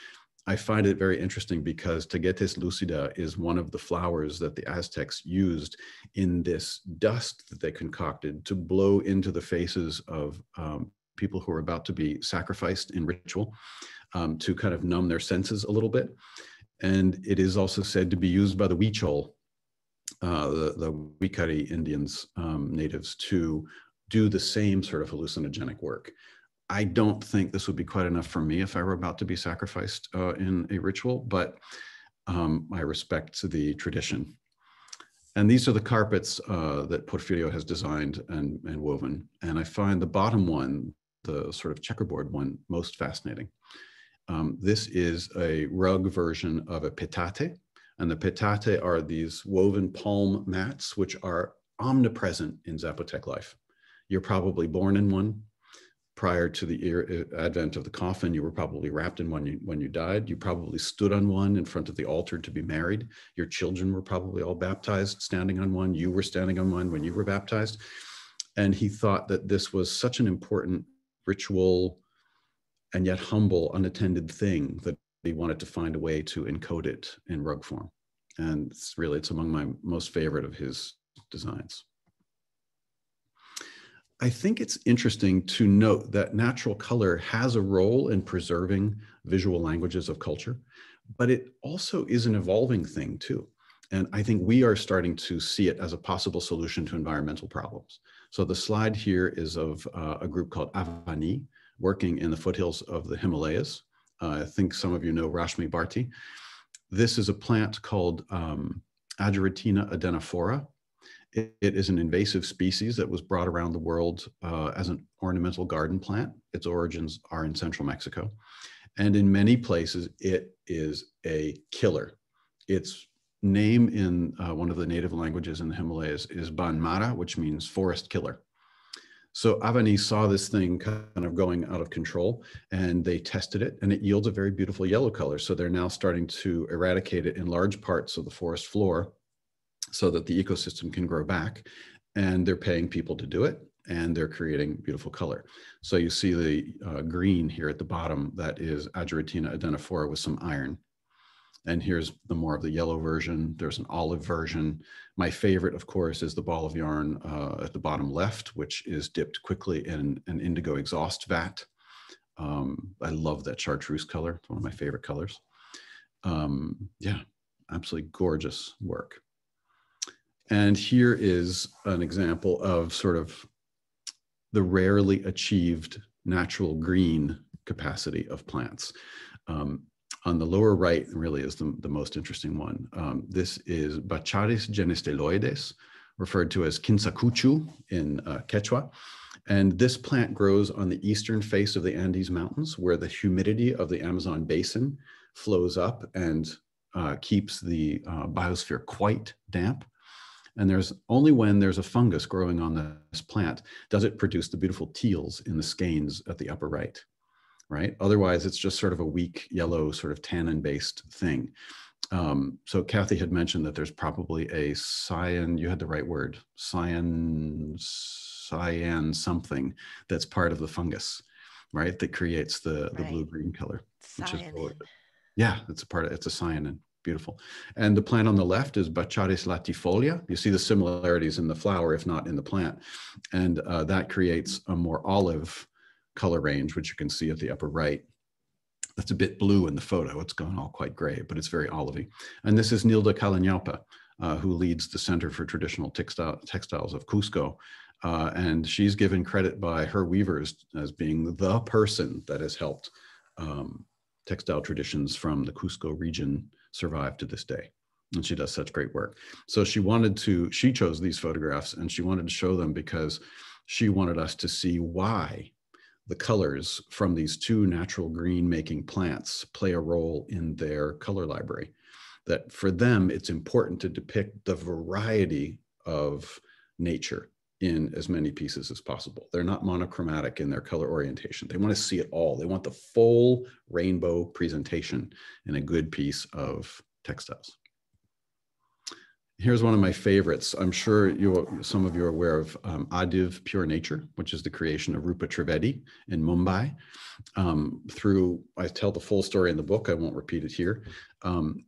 Speaker 5: I find it very interesting because Tagetes lucida is one of the flowers that the Aztecs used in this dust that they concocted to blow into the faces of um, people who are about to be sacrificed in ritual um, to kind of numb their senses a little bit. And it is also said to be used by the Huichol, uh, the, the Wicari Indians, um, natives, to do the same sort of hallucinogenic work. I don't think this would be quite enough for me if I were about to be sacrificed uh, in a ritual, but um, I respect the tradition. And these are the carpets uh, that Porfirio has designed and, and woven. And I find the bottom one, the sort of checkerboard one, most fascinating. Um, this is a rug version of a petate. And the petate are these woven palm mats, which are omnipresent in Zapotec life. You're probably born in one, prior to the advent of the coffin, you were probably wrapped in one you, when you died. You probably stood on one in front of the altar to be married. Your children were probably all baptized standing on one. You were standing on one when you were baptized. And he thought that this was such an important ritual and yet humble, unattended thing that he wanted to find a way to encode it in rug form. And it's really, it's among my most favorite of his designs. I think it's interesting to note that natural color has a role in preserving visual languages of culture, but it also is an evolving thing too. And I think we are starting to see it as a possible solution to environmental problems. So the slide here is of uh, a group called Avani, working in the foothills of the Himalayas. Uh, I think some of you know Rashmi Bharti. This is a plant called um, Ageratina adenophora, it, it is an invasive species that was brought around the world uh, as an ornamental garden plant. Its origins are in central Mexico. And in many places, it is a killer. Its name in uh, one of the native languages in the Himalayas is Banmara, which means forest killer. So Avani saw this thing kind of going out of control and they tested it and it yields a very beautiful yellow color. So they're now starting to eradicate it in large parts of the forest floor so that the ecosystem can grow back. And they're paying people to do it and they're creating beautiful color. So you see the uh, green here at the bottom, that is Ageratina adenophora with some iron. And here's the more of the yellow version. There's an olive version. My favorite, of course, is the ball of yarn uh, at the bottom left, which is dipped quickly in an indigo exhaust vat. Um, I love that chartreuse color. It's one of my favorite colors. Um, yeah, absolutely gorgeous work. And here is an example of sort of the rarely achieved natural green capacity of plants. Um, on the lower right really is the, the most interesting one. Um, this is Baccharis genisteloides, referred to as Quinsacuchu in uh, Quechua. And this plant grows on the eastern face of the Andes Mountains where the humidity of the Amazon basin flows up and uh, keeps the uh, biosphere quite damp. And there's only when there's a fungus growing on this plant does it produce the beautiful teals in the skeins at the upper right, right? Otherwise, it's just sort of a weak yellow sort of tannin-based thing. Um, so Kathy had mentioned that there's probably a cyan, you had the right word, cyan, cyan something that's part of the fungus, right? That creates the, the right. blue-green color.
Speaker 2: Cyanin. Which is,
Speaker 5: yeah, it's a part of, it's a cyanin beautiful. And the plant on the left is Baccharis latifolia. You see the similarities in the flower, if not in the plant. And uh, that creates a more olive color range, which you can see at the upper right. That's a bit blue in the photo. It's gone all quite gray, but it's very olivey. And this is Nilda Callañaupa, uh, who leads the Center for Traditional Textile, Textiles of Cusco. Uh, and she's given credit by her weavers as being the person that has helped um, textile traditions from the Cusco region survive to this day. And she does such great work. So she wanted to, she chose these photographs and she wanted to show them because she wanted us to see why the colors from these two natural green making plants play a role in their color library. That for them, it's important to depict the variety of nature in as many pieces as possible. They're not monochromatic in their color orientation. They want to see it all. They want the full rainbow presentation in a good piece of textiles. Here's one of my favorites. I'm sure you, some of you are aware of um, Adiv Pure Nature, which is the creation of Rupa Trivedi in Mumbai. Um, through, I tell the full story in the book. I won't repeat it here. Um,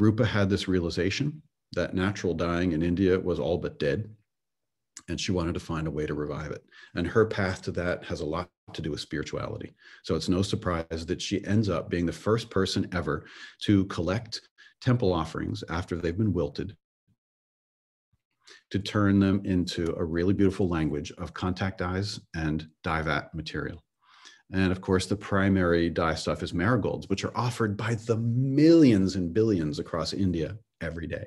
Speaker 5: Rupa had this realization that natural dyeing in India was all but dead, and she wanted to find a way to revive it. And her path to that has a lot to do with spirituality. So it's no surprise that she ends up being the first person ever to collect temple offerings after they've been wilted to turn them into a really beautiful language of contact dyes and dye vat material. And of course, the primary dye stuff is marigolds, which are offered by the millions and billions across India every day.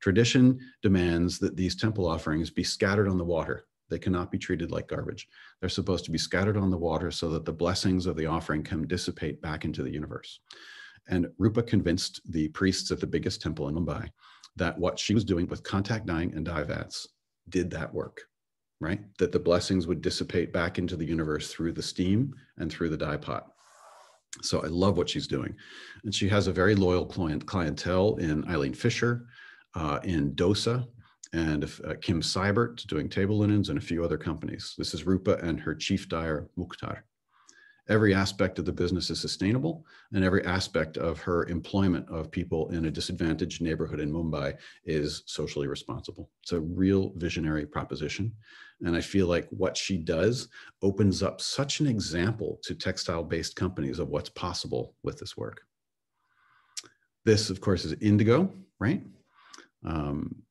Speaker 5: Tradition demands that these temple offerings be scattered on the water. They cannot be treated like garbage. They're supposed to be scattered on the water so that the blessings of the offering can dissipate back into the universe. And Rupa convinced the priests at the biggest temple in Mumbai that what she was doing with contact dyeing and dye vats did that work, right? That the blessings would dissipate back into the universe through the steam and through the dye pot. So I love what she's doing. And she has a very loyal client, clientele in Eileen Fisher, uh, in Dosa, and uh, Kim Seybert doing table linens and a few other companies. This is Rupa and her chief dyer, Mukhtar every aspect of the business is sustainable and every aspect of her employment of people in a disadvantaged neighborhood in Mumbai is socially responsible. It's a real visionary proposition. And I feel like what she does opens up such an example to textile based companies of what's possible with this work. This, of course, is indigo, right? Um,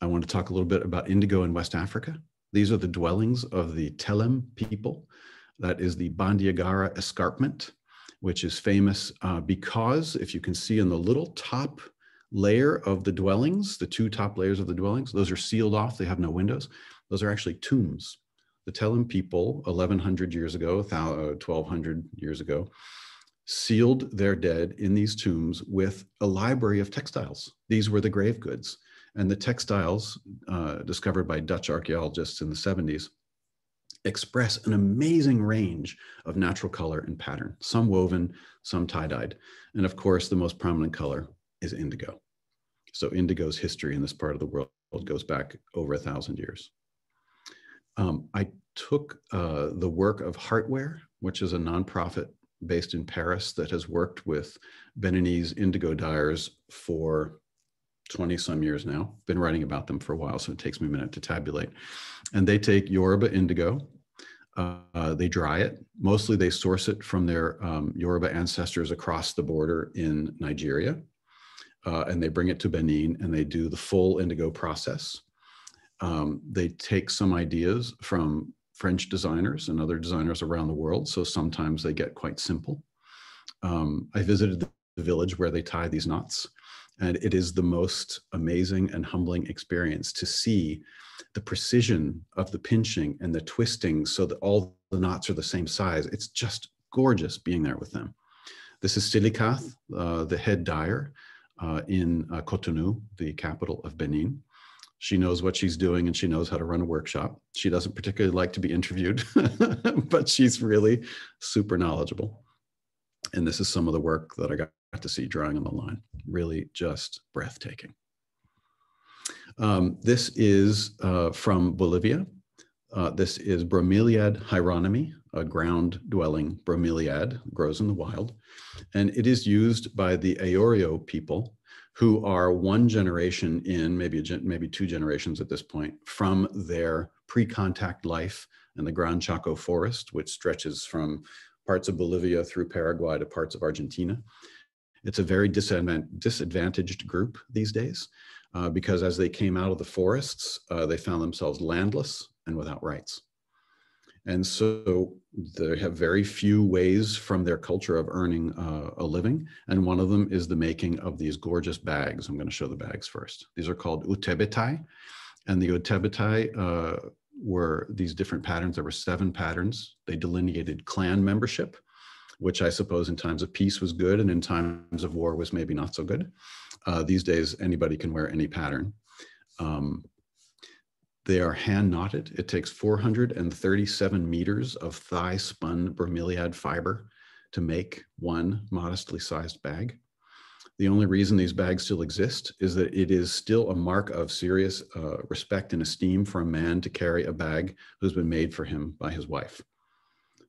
Speaker 5: I want to talk a little bit about indigo in West Africa. These are the dwellings of the Tellem people that is the Bandiagara escarpment, which is famous uh, because if you can see in the little top layer of the dwellings, the two top layers of the dwellings, those are sealed off, they have no windows. Those are actually tombs. The Tellem people, 1100 years ago, 1200 uh, years ago, sealed their dead in these tombs with a library of textiles. These were the grave goods. And the textiles uh, discovered by Dutch archaeologists in the 70s express an amazing range of natural color and pattern, some woven, some tie-dyed. And of course, the most prominent color is indigo. So indigo's history in this part of the world goes back over a thousand years. Um, I took uh, the work of Heartwear, which is a nonprofit based in Paris that has worked with Beninese indigo dyers for 20 some years now. Been writing about them for a while, so it takes me a minute to tabulate. And they take Yoruba indigo, uh, they dry it. Mostly they source it from their um, Yoruba ancestors across the border in Nigeria. Uh, and they bring it to Benin and they do the full indigo process. Um, they take some ideas from French designers and other designers around the world. So sometimes they get quite simple. Um, I visited the village where they tie these knots and it is the most amazing and humbling experience to see the precision of the pinching and the twisting so that all the knots are the same size. It's just gorgeous being there with them. This is Silikath, uh, the head dyer uh, in uh, Cotonou, the capital of Benin. She knows what she's doing and she knows how to run a workshop. She doesn't particularly like to be interviewed, but she's really super knowledgeable. And this is some of the work that I got to see drawing on the line. Really just breathtaking. Um, this is uh, from Bolivia. Uh, this is Bromeliad hieronymi, a ground dwelling bromeliad, grows in the wild. And it is used by the Ayoreo people who are one generation in, maybe, maybe two generations at this point, from their pre-contact life in the Gran Chaco forest, which stretches from parts of Bolivia through Paraguay to parts of Argentina. It's a very disadvantaged group these days uh, because as they came out of the forests, uh, they found themselves landless and without rights. And so they have very few ways from their culture of earning uh, a living. And one of them is the making of these gorgeous bags. I'm going to show the bags first. These are called utebetai. And the utebetai uh, were these different patterns. There were seven patterns. They delineated clan membership which I suppose in times of peace was good and in times of war was maybe not so good. Uh, these days, anybody can wear any pattern. Um, they are hand knotted. It takes 437 meters of thigh spun bromeliad fiber to make one modestly sized bag. The only reason these bags still exist is that it is still a mark of serious uh, respect and esteem for a man to carry a bag who's been made for him by his wife.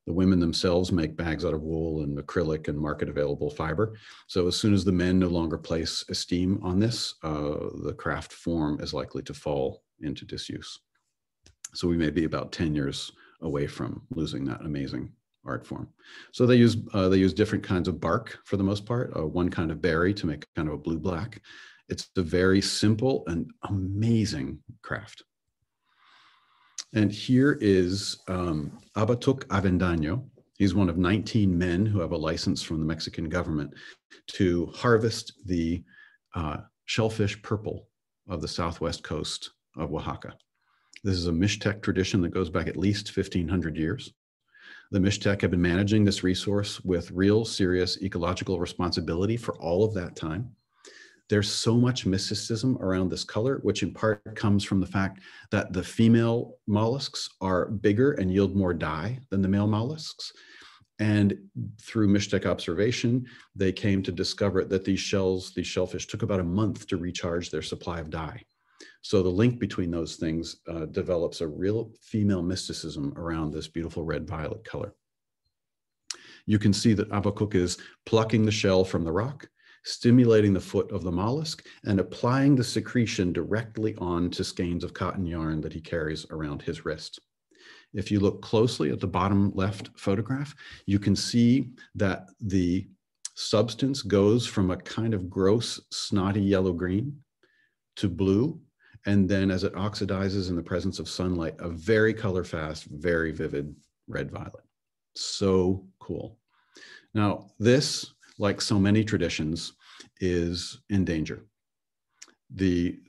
Speaker 5: The women themselves make bags out of wool and acrylic and market available fiber. So as soon as the men no longer place esteem on this, uh, the craft form is likely to fall into disuse. So we may be about 10 years away from losing that amazing art form. So they use uh, they use different kinds of bark for the most part. Uh, one kind of berry to make kind of a blue black. It's a very simple and amazing craft. And here is um, Habacuc Avendaño. He's one of 19 men who have a license from the Mexican government to harvest the uh, shellfish purple of the southwest coast of Oaxaca. This is a Mixtec tradition that goes back at least 1500 years. The Mixtec have been managing this resource with real serious ecological responsibility for all of that time there's so much mysticism around this color, which in part comes from the fact that the female mollusks are bigger and yield more dye than the male mollusks. And through Mixtec observation, they came to discover that these shells, these shellfish, took about a month to recharge their supply of dye. So the link between those things uh, develops a real female mysticism around this beautiful red violet color. You can see that Habacuc is plucking the shell from the rock stimulating the foot of the mollusk and applying the secretion directly onto skeins of cotton yarn that he carries around his wrist. If you look closely at the bottom left photograph, you can see that the substance goes from a kind of gross, snotty yellow green to blue. And then as it oxidizes in the presence of sunlight, a very color fast, very vivid red violet. So cool. Now, this like so many traditions, is in danger. The,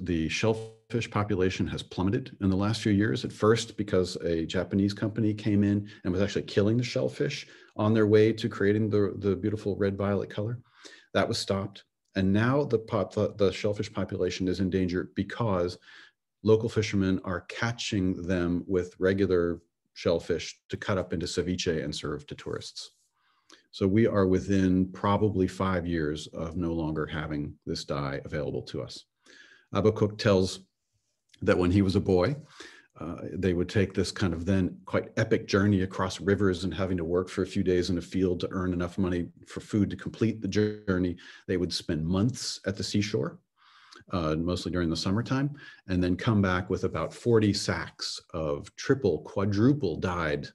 Speaker 5: the shellfish population has plummeted in the last few years. At first, because a Japanese company came in and was actually killing the shellfish on their way to creating the, the beautiful red violet color. That was stopped. And now the, pop, the, the shellfish population is in danger because local fishermen are catching them with regular shellfish to cut up into ceviche and serve to tourists. So we are within probably five years of no longer having this dye available to us. Habacuc tells that when he was a boy, uh, they would take this kind of then quite epic journey across rivers and having to work for a few days in a field to earn enough money for food to complete the journey. They would spend months at the seashore, uh, mostly during the summertime, and then come back with about 40 sacks of triple, quadruple dyed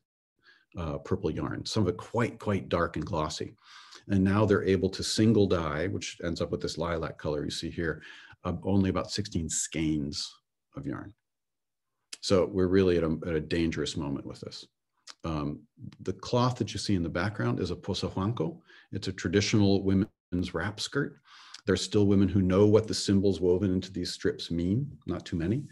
Speaker 5: uh, purple yarn, some of it quite, quite dark and glossy. And now they're able to single dye, which ends up with this lilac color you see here, uh, only about 16 skeins of yarn. So we're really at a, at a dangerous moment with this. Um, the cloth that you see in the background is a posahuanco. It's a traditional women's wrap skirt. There's still women who know what the symbols woven into these strips mean, not too many.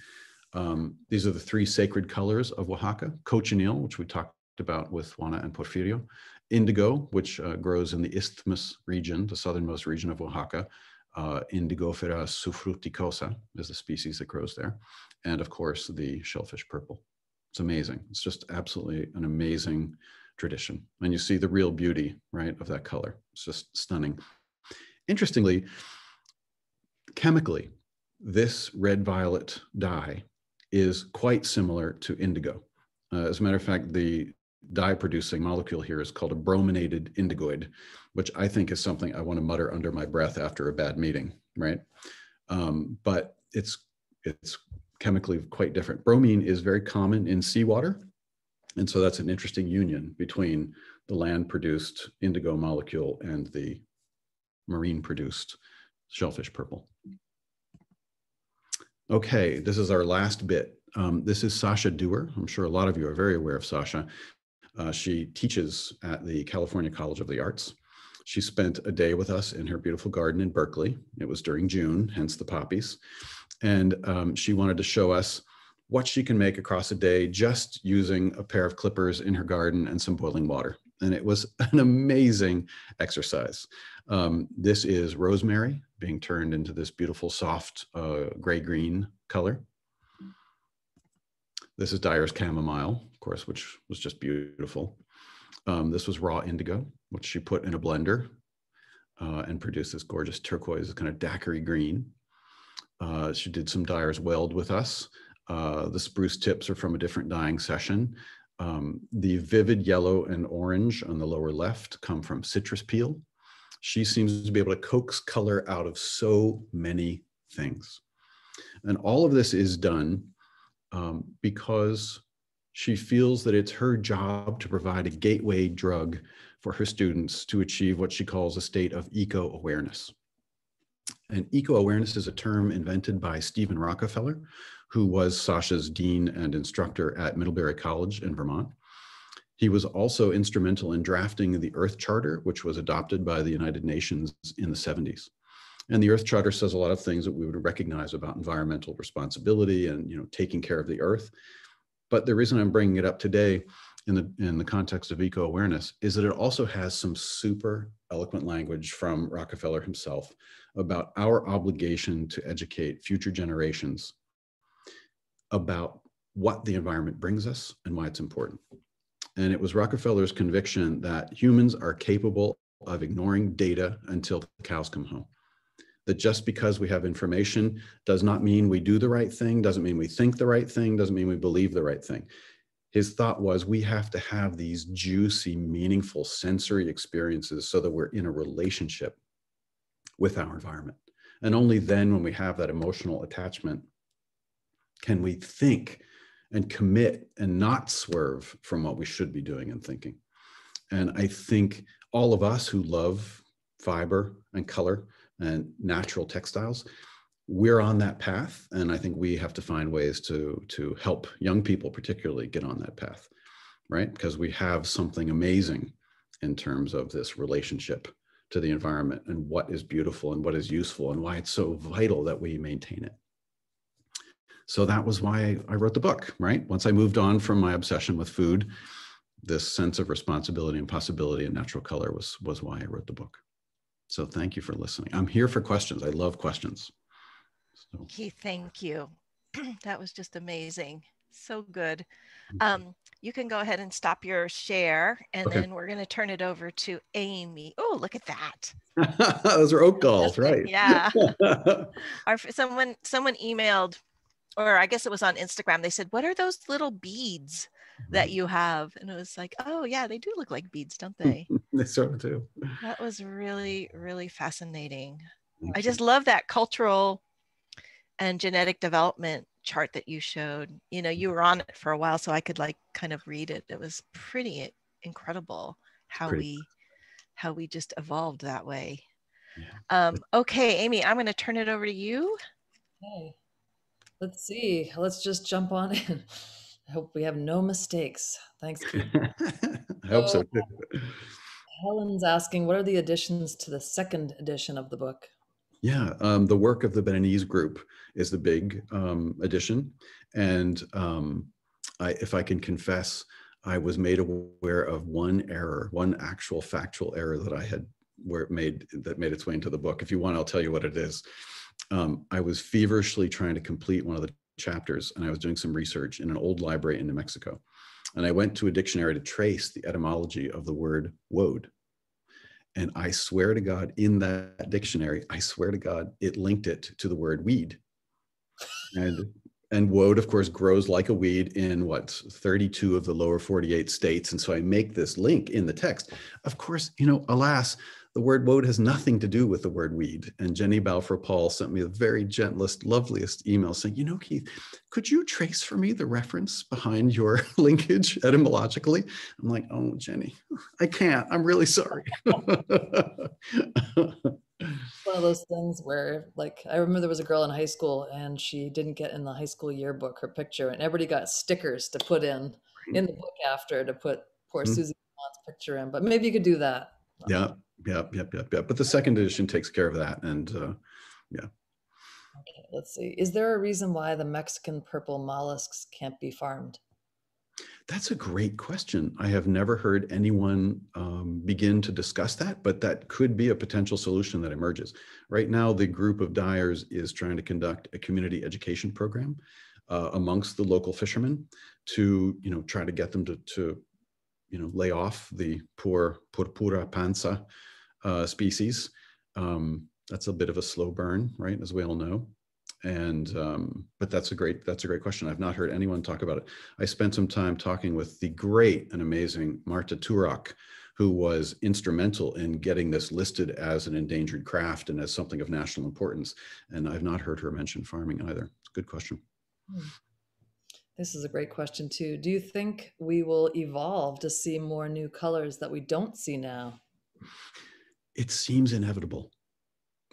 Speaker 5: Um, these are the three sacred colors of Oaxaca, cochineal, which we talked about with Juana and Porfirio. Indigo, which uh, grows in the Isthmus region, the southernmost region of Oaxaca. Uh, Indigofera suffruticosa is the species that grows there. And of course, the shellfish purple. It's amazing. It's just absolutely an amazing tradition. And you see the real beauty, right, of that color. It's just stunning. Interestingly, chemically, this red violet dye is quite similar to indigo. Uh, as a matter of fact, the dye producing molecule here is called a brominated indigoid, which I think is something I want to mutter under my breath after a bad meeting, right? Um, but it's it's chemically quite different. Bromine is very common in seawater. And so that's an interesting union between the land produced indigo molecule and the marine produced shellfish purple. Okay, this is our last bit. Um, this is Sasha Duerr. I'm sure a lot of you are very aware of Sasha. Uh, she teaches at the California College of the Arts. She spent a day with us in her beautiful garden in Berkeley. It was during June, hence the poppies. And um, she wanted to show us what she can make across a day just using a pair of clippers in her garden and some boiling water. And it was an amazing exercise. Um, this is rosemary being turned into this beautiful, soft uh, gray green color. This is Dyer's chamomile, of course, which was just beautiful. Um, this was raw indigo, which she put in a blender. uh, and produced this gorgeous turquoise, kind of daiquiri green. Uh, she did some dyer's weld with us. Uh, the spruce tips are from a different dyeing session. Um, the vivid yellow and orange on the lower left come from citrus peel. She seems to be able to coax color out of so many things. And all of this is done um, because she feels that it's her job to provide a gateway drug for her students to achieve what she calls a state of eco awareness. And eco awareness is a term invented by Steven Rockefeller, who was Sasha's dean and instructor at Middlebury College in Vermont. He was also instrumental in drafting the Earth Charter, which was adopted by the United Nations in the 70s. And the Earth Charter says a lot of things that we would recognize about environmental responsibility and you know taking care of the Earth. But the reason I'm bringing it up today in the in the context of eco awareness is that it also has some super eloquent language from Rockefeller himself about our obligation to educate future generations about what the environment brings us and why it's important. And it was Rockefeller's conviction that humans are capable of ignoring data until the cows come home. That just because we have information does not mean we do the right thing, doesn't mean we think the right thing, doesn't mean we believe the right thing. His thought was we have to have these juicy, meaningful sensory experiences so that we're in a relationship with our environment. And only then, when we have that emotional attachment, can we think and commit and not swerve from what we should be doing and thinking? And I think all of us who love fiber and color and natural textiles, we're on that path. And I think we have to find ways to, to help young people, particularly, get on that path, right? Because we have something amazing in terms of this relationship to the environment and what is beautiful and what is useful and why it's so vital that we maintain it. So that was why I wrote the book, right? Once I moved on from my obsession with food, this sense of responsibility and possibility and natural color was, was why I wrote the book. So thank you for listening. I'm here for questions. I love questions.
Speaker 2: So. Keith, thank you. that was just amazing. So good. Um, you can go ahead and stop your share and okay. then we're going to turn it over to Amy. Oh, look at that.
Speaker 5: Those are oak galls, right?
Speaker 2: Yeah. Our, someone someone emailed or I guess it was on Instagram. They said, "What are those little beads that you have?" And it was like, "Oh yeah, they do look like beads, don't they?"
Speaker 5: They sort of do.
Speaker 2: That was really really fascinating. I just love that cultural and genetic development chart that you showed. You know, you were on it for a while, so I could like kind of read it. It was pretty incredible how pretty. we how we just evolved that way. Yeah. Um, okay, Amy, I'm going to turn it over to you.
Speaker 1: Okay. Let's see. Let's just jump on in. I hope we have no mistakes. Thanks, Keith.
Speaker 5: I hope so, so too.
Speaker 1: Helen's asking, what are the additions to the second edition of the book?
Speaker 5: Yeah, um, the work of the Beninese group is the big um, addition. And um, I, if I can confess, I was made aware of one error, one actual factual error that I had where it made that made its way into the book. If you want, I'll tell you what it is um, I was feverishly trying to complete one of the chapters, and I was doing some research in an old library in New Mexico. And I went to a dictionary to trace the etymology of the word woad. And I swear to God, in that dictionary, I swear to God, it linked it to the word weed. And and woad, of course, grows like a weed in what 32 of the lower 48 states. And so I make this link in the text. Of course, you know, alas, the word woad has nothing to do with the word weed. And Jenny Balfour Paul sent me the very gentlest, loveliest email saying, you know, Keith, could you trace for me the reference behind your linkage etymologically? I'm like, oh, Jenny, I can't. I'm really sorry.
Speaker 1: one of those things where like i remember there was a girl in high school and she didn't get in the high school yearbook her picture and everybody got stickers to put in in the book after to put poor mm-hmm. susie picture in but maybe you could do that
Speaker 5: yeah Yep, yep, yep, yep. But the second edition takes care of that, and uh, yeah.
Speaker 1: Okay, let's see. Is there a reason why the Mexican purple mollusks can't be farmed?
Speaker 5: That's a great question. I have never heard anyone um, begin to discuss that, but that could be a potential solution that emerges. Right now, the group of dyers is trying to conduct a community education program uh, amongst the local fishermen to, you know, try to get them to, to you know, lay off the poor purpura pansa uh, species Um, that's a bit of a slow burn, right? As we all know. And um, but that's a great that's a great question. I've not heard anyone talk about it. I spent some time talking with the great and amazing Marta Turok, who was instrumental in getting this listed as an endangered craft and as something of national importance. And I've not heard her mention farming either. It's a good question.
Speaker 1: Hmm. This is a great question too. Do you think we will evolve to see more new colors that we don't see now?
Speaker 5: It seems inevitable.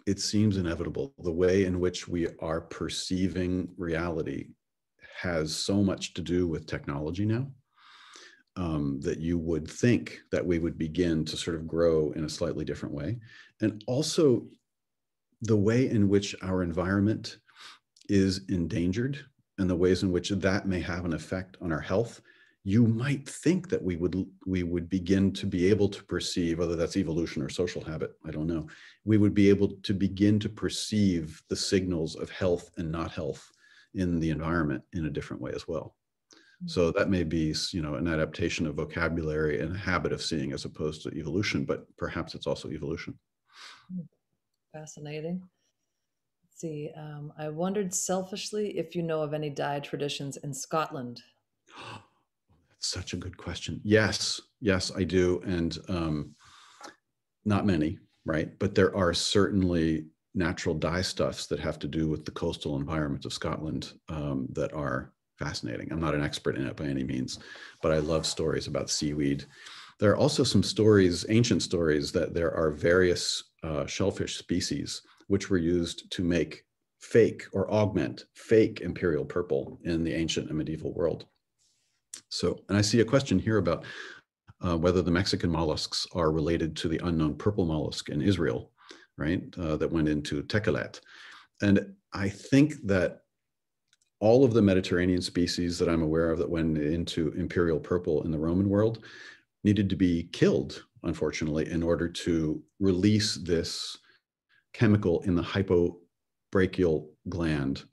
Speaker 5: It seems inevitable. The way in which we are perceiving reality has so much to do with technology now um, that you would think that we would begin to sort of grow in a slightly different way. And also the way in which our environment is endangered and the ways in which that may have an effect on our health you might think that we would we would begin to be able to perceive whether that's evolution or social habit i don't know we would be able to begin to perceive the signals of health and not health in the environment in a different way as well mm. so that may be you know an adaptation of vocabulary and a habit of seeing as opposed to evolution but perhaps it's also evolution
Speaker 1: mm. fascinating see. Um, I wondered selfishly if you know of any dye traditions in Scotland.
Speaker 5: That's such a good question. Yes, yes, I do. And um, not many, right? But there are certainly natural dye stuffs that have to do with the coastal environment of Scotland um, that are fascinating. I'm not an expert in it by any means, but I love stories about seaweed. There are also some stories, ancient stories, that there are various uh, shellfish species which were used to make fake or augment fake imperial purple in the ancient and medieval world. So, and I see a question here about uh, whether the Mexican mollusks are related to the unknown purple mollusk in Israel, right, uh, that went into Tekhelet. And I think that all of the Mediterranean species that I'm aware of that went into imperial purple in the Roman world needed to be killed, unfortunately, in order to release this chemical in the hypobrachial gland.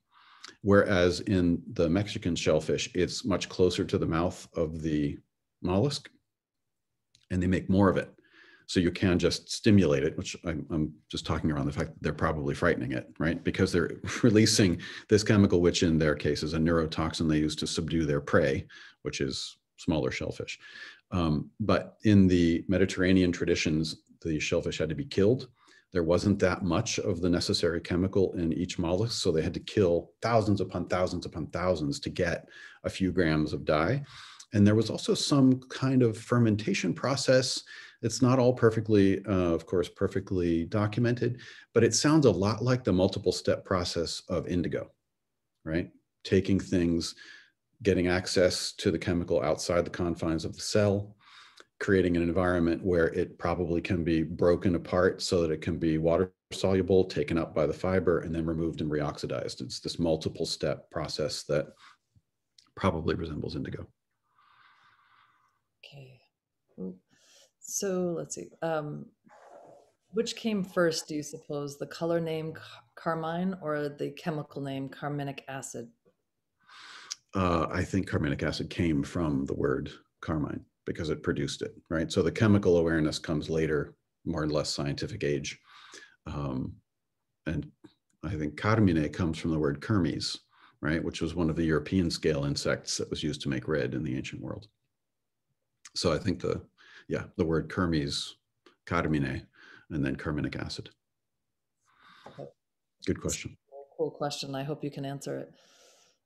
Speaker 5: Whereas in the Mexican shellfish, it's much closer to the mouth of the mollusk and they make more of it. So you can just stimulate it, which I'm, I'm, just talking around the fact that they're probably frightening it, right? Because they're releasing this chemical, which in their case is a neurotoxin they use to subdue their prey, which is smaller shellfish. Um, but in the Mediterranean traditions, the shellfish had to be killed there wasn't that much of the necessary chemical in each mollusk, so they had to kill thousands upon thousands upon thousands to get a few grams of dye. And there was also some kind of fermentation process. It's not all perfectly, uh, of course, perfectly documented, but it sounds a lot like the multiple step process of indigo, right? Taking things, getting access to the chemical outside the confines of the cell, creating an environment where it probably can be broken apart so that it can be water soluble, taken up by the fiber, and then removed and reoxidized. It's this multiple step process that probably resembles indigo.
Speaker 1: Okay. So let's see. Um, which came first, do you suppose, the color name carmine or the chemical name carminic acid?
Speaker 5: Uh, I think carminic acid came from the word carmine because it produced it, right? So the chemical awareness comes later, more or less scientific age. Um, and I think carmine comes from the word kermes, right? Which was one of the European scale insects that was used to make red in the ancient world. So I think the, yeah, the word kermes, carmine, and then carminic acid. Good question.
Speaker 1: Cool question. I hope you can answer it.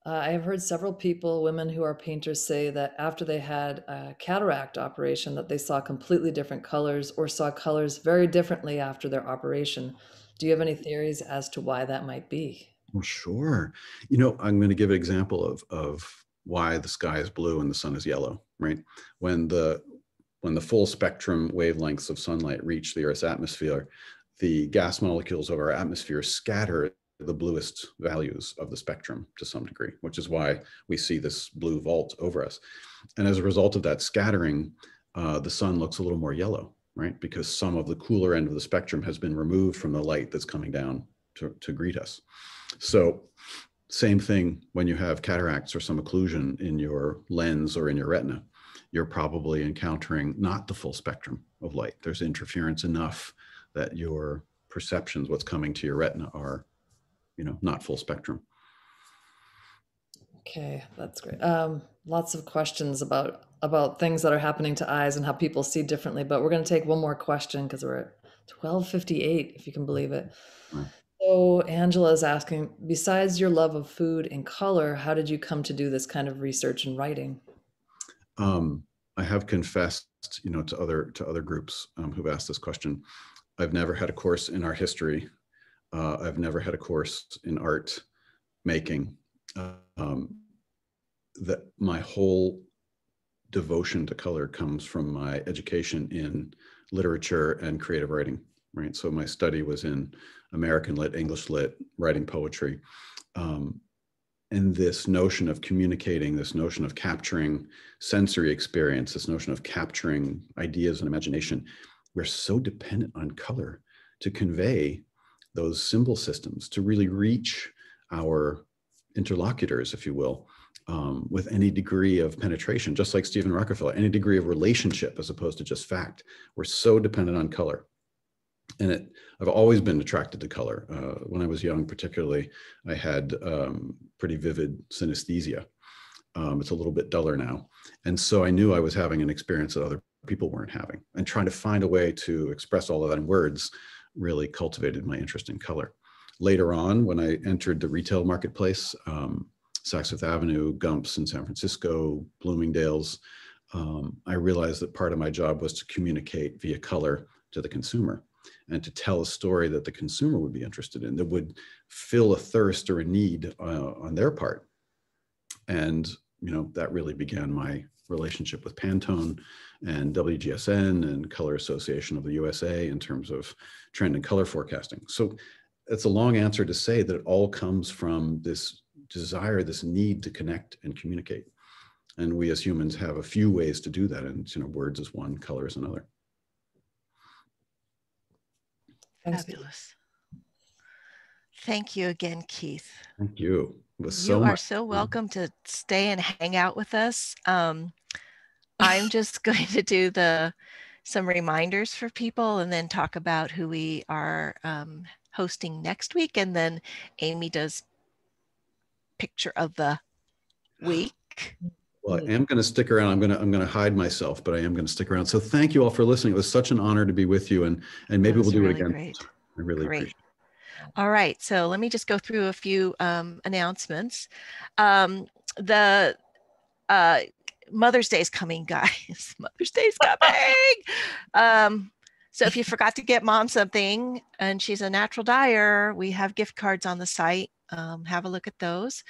Speaker 1: Uh, I have heard several people, women who are painters, say that after they had a cataract operation, that they saw completely different colors or saw colors very differently after their operation. Do you have any theories as to why that might be?
Speaker 5: Well, sure. You know, I'm going to give an example of of why the sky is blue and the sun is yellow. Right when the when the full spectrum wavelengths of sunlight reach the Earth's atmosphere, the gas molecules of our atmosphere scatter the bluest values of the spectrum to some degree, which is why we see this blue vault over us. And as a result of that scattering, uh, the sun looks a little more yellow, right? Because some of the cooler end of the spectrum has been removed from the light that's coming down to, to greet us. So same thing when you have cataracts or some occlusion in your lens or in your retina, you're probably encountering not the full spectrum of light. There's interference enough that your perceptions, what's coming to your retina are, you know, not full spectrum.
Speaker 1: Okay, that's great. Um, lots of questions about about things that are happening to eyes and how people see differently. But we're going to take one more question because we're at twelve fifty eight, if you can believe it.
Speaker 5: Right.
Speaker 1: So Angela is asking, besides your love of food and color, how did you come to do this kind of research and writing?
Speaker 5: Um, I have confessed, you know, to other to other groups um, who've asked this question. I've never had a course in art history. Uh, I've never had a course in art making. Um, that my whole devotion to color comes from my education in literature and creative writing. Right. So my study was in American lit, English lit, writing poetry. Um, and this notion of communicating, this notion of capturing sensory experience, this notion of capturing ideas and imagination, we're so dependent on color to convey those symbol systems, to really reach our interlocutors, if you will, um, with any degree of penetration, just like Steven Rockefeller, any degree of relationship as opposed to just fact. We're so dependent on color and it, I've always been attracted to color. Uh, when I was young, particularly, I had um, pretty vivid synesthesia. Um, it's a little bit duller now. And so I knew I was having an experience that other people weren't having. And trying to find a way to express all of that in words really cultivated my interest in color. Later on, when I entered the retail marketplace, um, Saks Fifth Avenue, Gumps in San Francisco, Bloomingdale's, um, I realized that part of my job was to communicate via color to the consumer and to tell a story that the consumer would be interested in that would fill a thirst or a need uh, on their part and you know that really began my relationship with pantone and wgsn and color association of the usa in terms of trend and color forecasting so it's a long answer to say that it all comes from this desire this need to connect and communicate and we as humans have a few ways to do that and you know words is one color is another
Speaker 2: Fabulous. Thank you again, Keith.
Speaker 5: thank you it was
Speaker 2: you
Speaker 5: so
Speaker 2: are
Speaker 5: much
Speaker 2: so welcome to stay and hang out with us. Um, I'm just going to do the some reminders for people and then talk about who we are um, hosting next week. And then Amy does picture of the week.
Speaker 5: Well, I am going to stick around. I'm going to I'm going to hide myself, but I am going to stick around. So thank you all for listening. It was such an honor to be with you, and and maybe we'll do
Speaker 2: really
Speaker 5: it again.
Speaker 2: great.
Speaker 5: I really
Speaker 2: Great.
Speaker 5: appreciate.
Speaker 2: All right, so let me just go through a few um, announcements. Um, the uh, Mother's Day is coming, guys. Mother's Day is coming. um, so if you forgot to get mom something and she's a natural dyer, we have gift cards on the site. Um, have a look at those.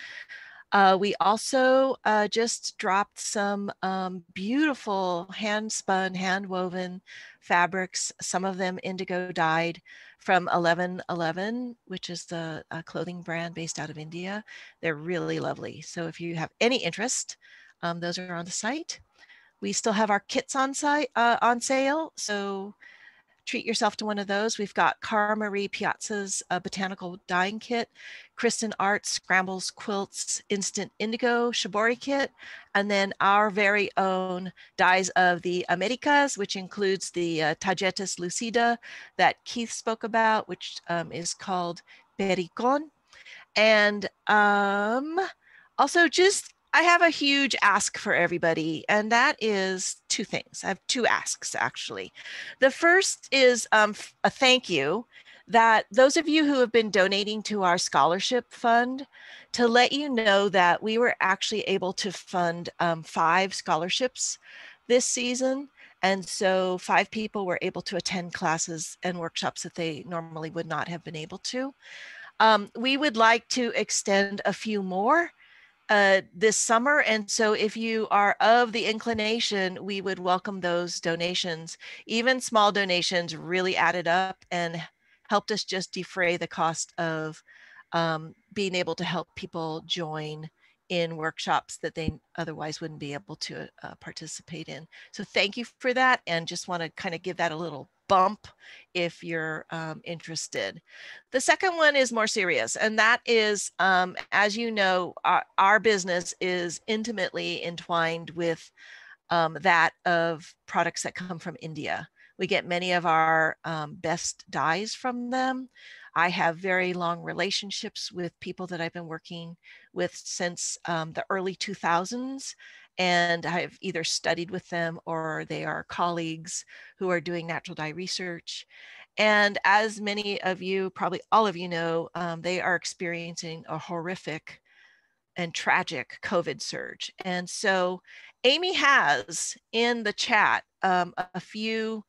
Speaker 2: Uh, we also uh, just dropped some um, beautiful hand spun, hand woven fabrics, some of them indigo dyed from 1111, which is the clothing brand based out of India. They're really lovely. So if you have any interest, um, those are on the site. We still have our kits on site uh, on sale. So treat yourself to one of those. We've got Cara Marie Piazza's uh, botanical dyeing kit, Kristin Arzt Scrambles Quilts Instant Indigo Shibori kit, and then our very own dyes of the Americas, which includes the uh, Tagetes lucida that Keith spoke about, which um, is called Pericon. And um, also just I have a huge ask for everybody, and that is two things. I have two asks actually. The first is um, a thank you that those of you who have been donating to our scholarship fund, to let you know that we were actually able to fund um, five scholarships this season. And so five people were able to attend classes and workshops that they normally would not have been able to. Um, we would like to extend a few more uh, this summer. And so if you are of the inclination, we would welcome those donations. Even small donations really added up and helped us just defray the cost of um, being able to help people join in workshops that they otherwise wouldn't be able to uh, participate in. So thank you for that. And just want to kind of give that a little bump if you're um, interested. The second one is more serious, and that is, um, as you know, our, our, business is intimately entwined with um, that of products that come from India. We get many of our um, best dyes from them. I have very long relationships with people that I've been working with since um, the early 2000s. And I've either studied with them or they are colleagues who are doing natural dye research. And as many of you, probably all of you know, um, they are experiencing a horrific and tragic COVID surge. And so Amy has in the chat um, a few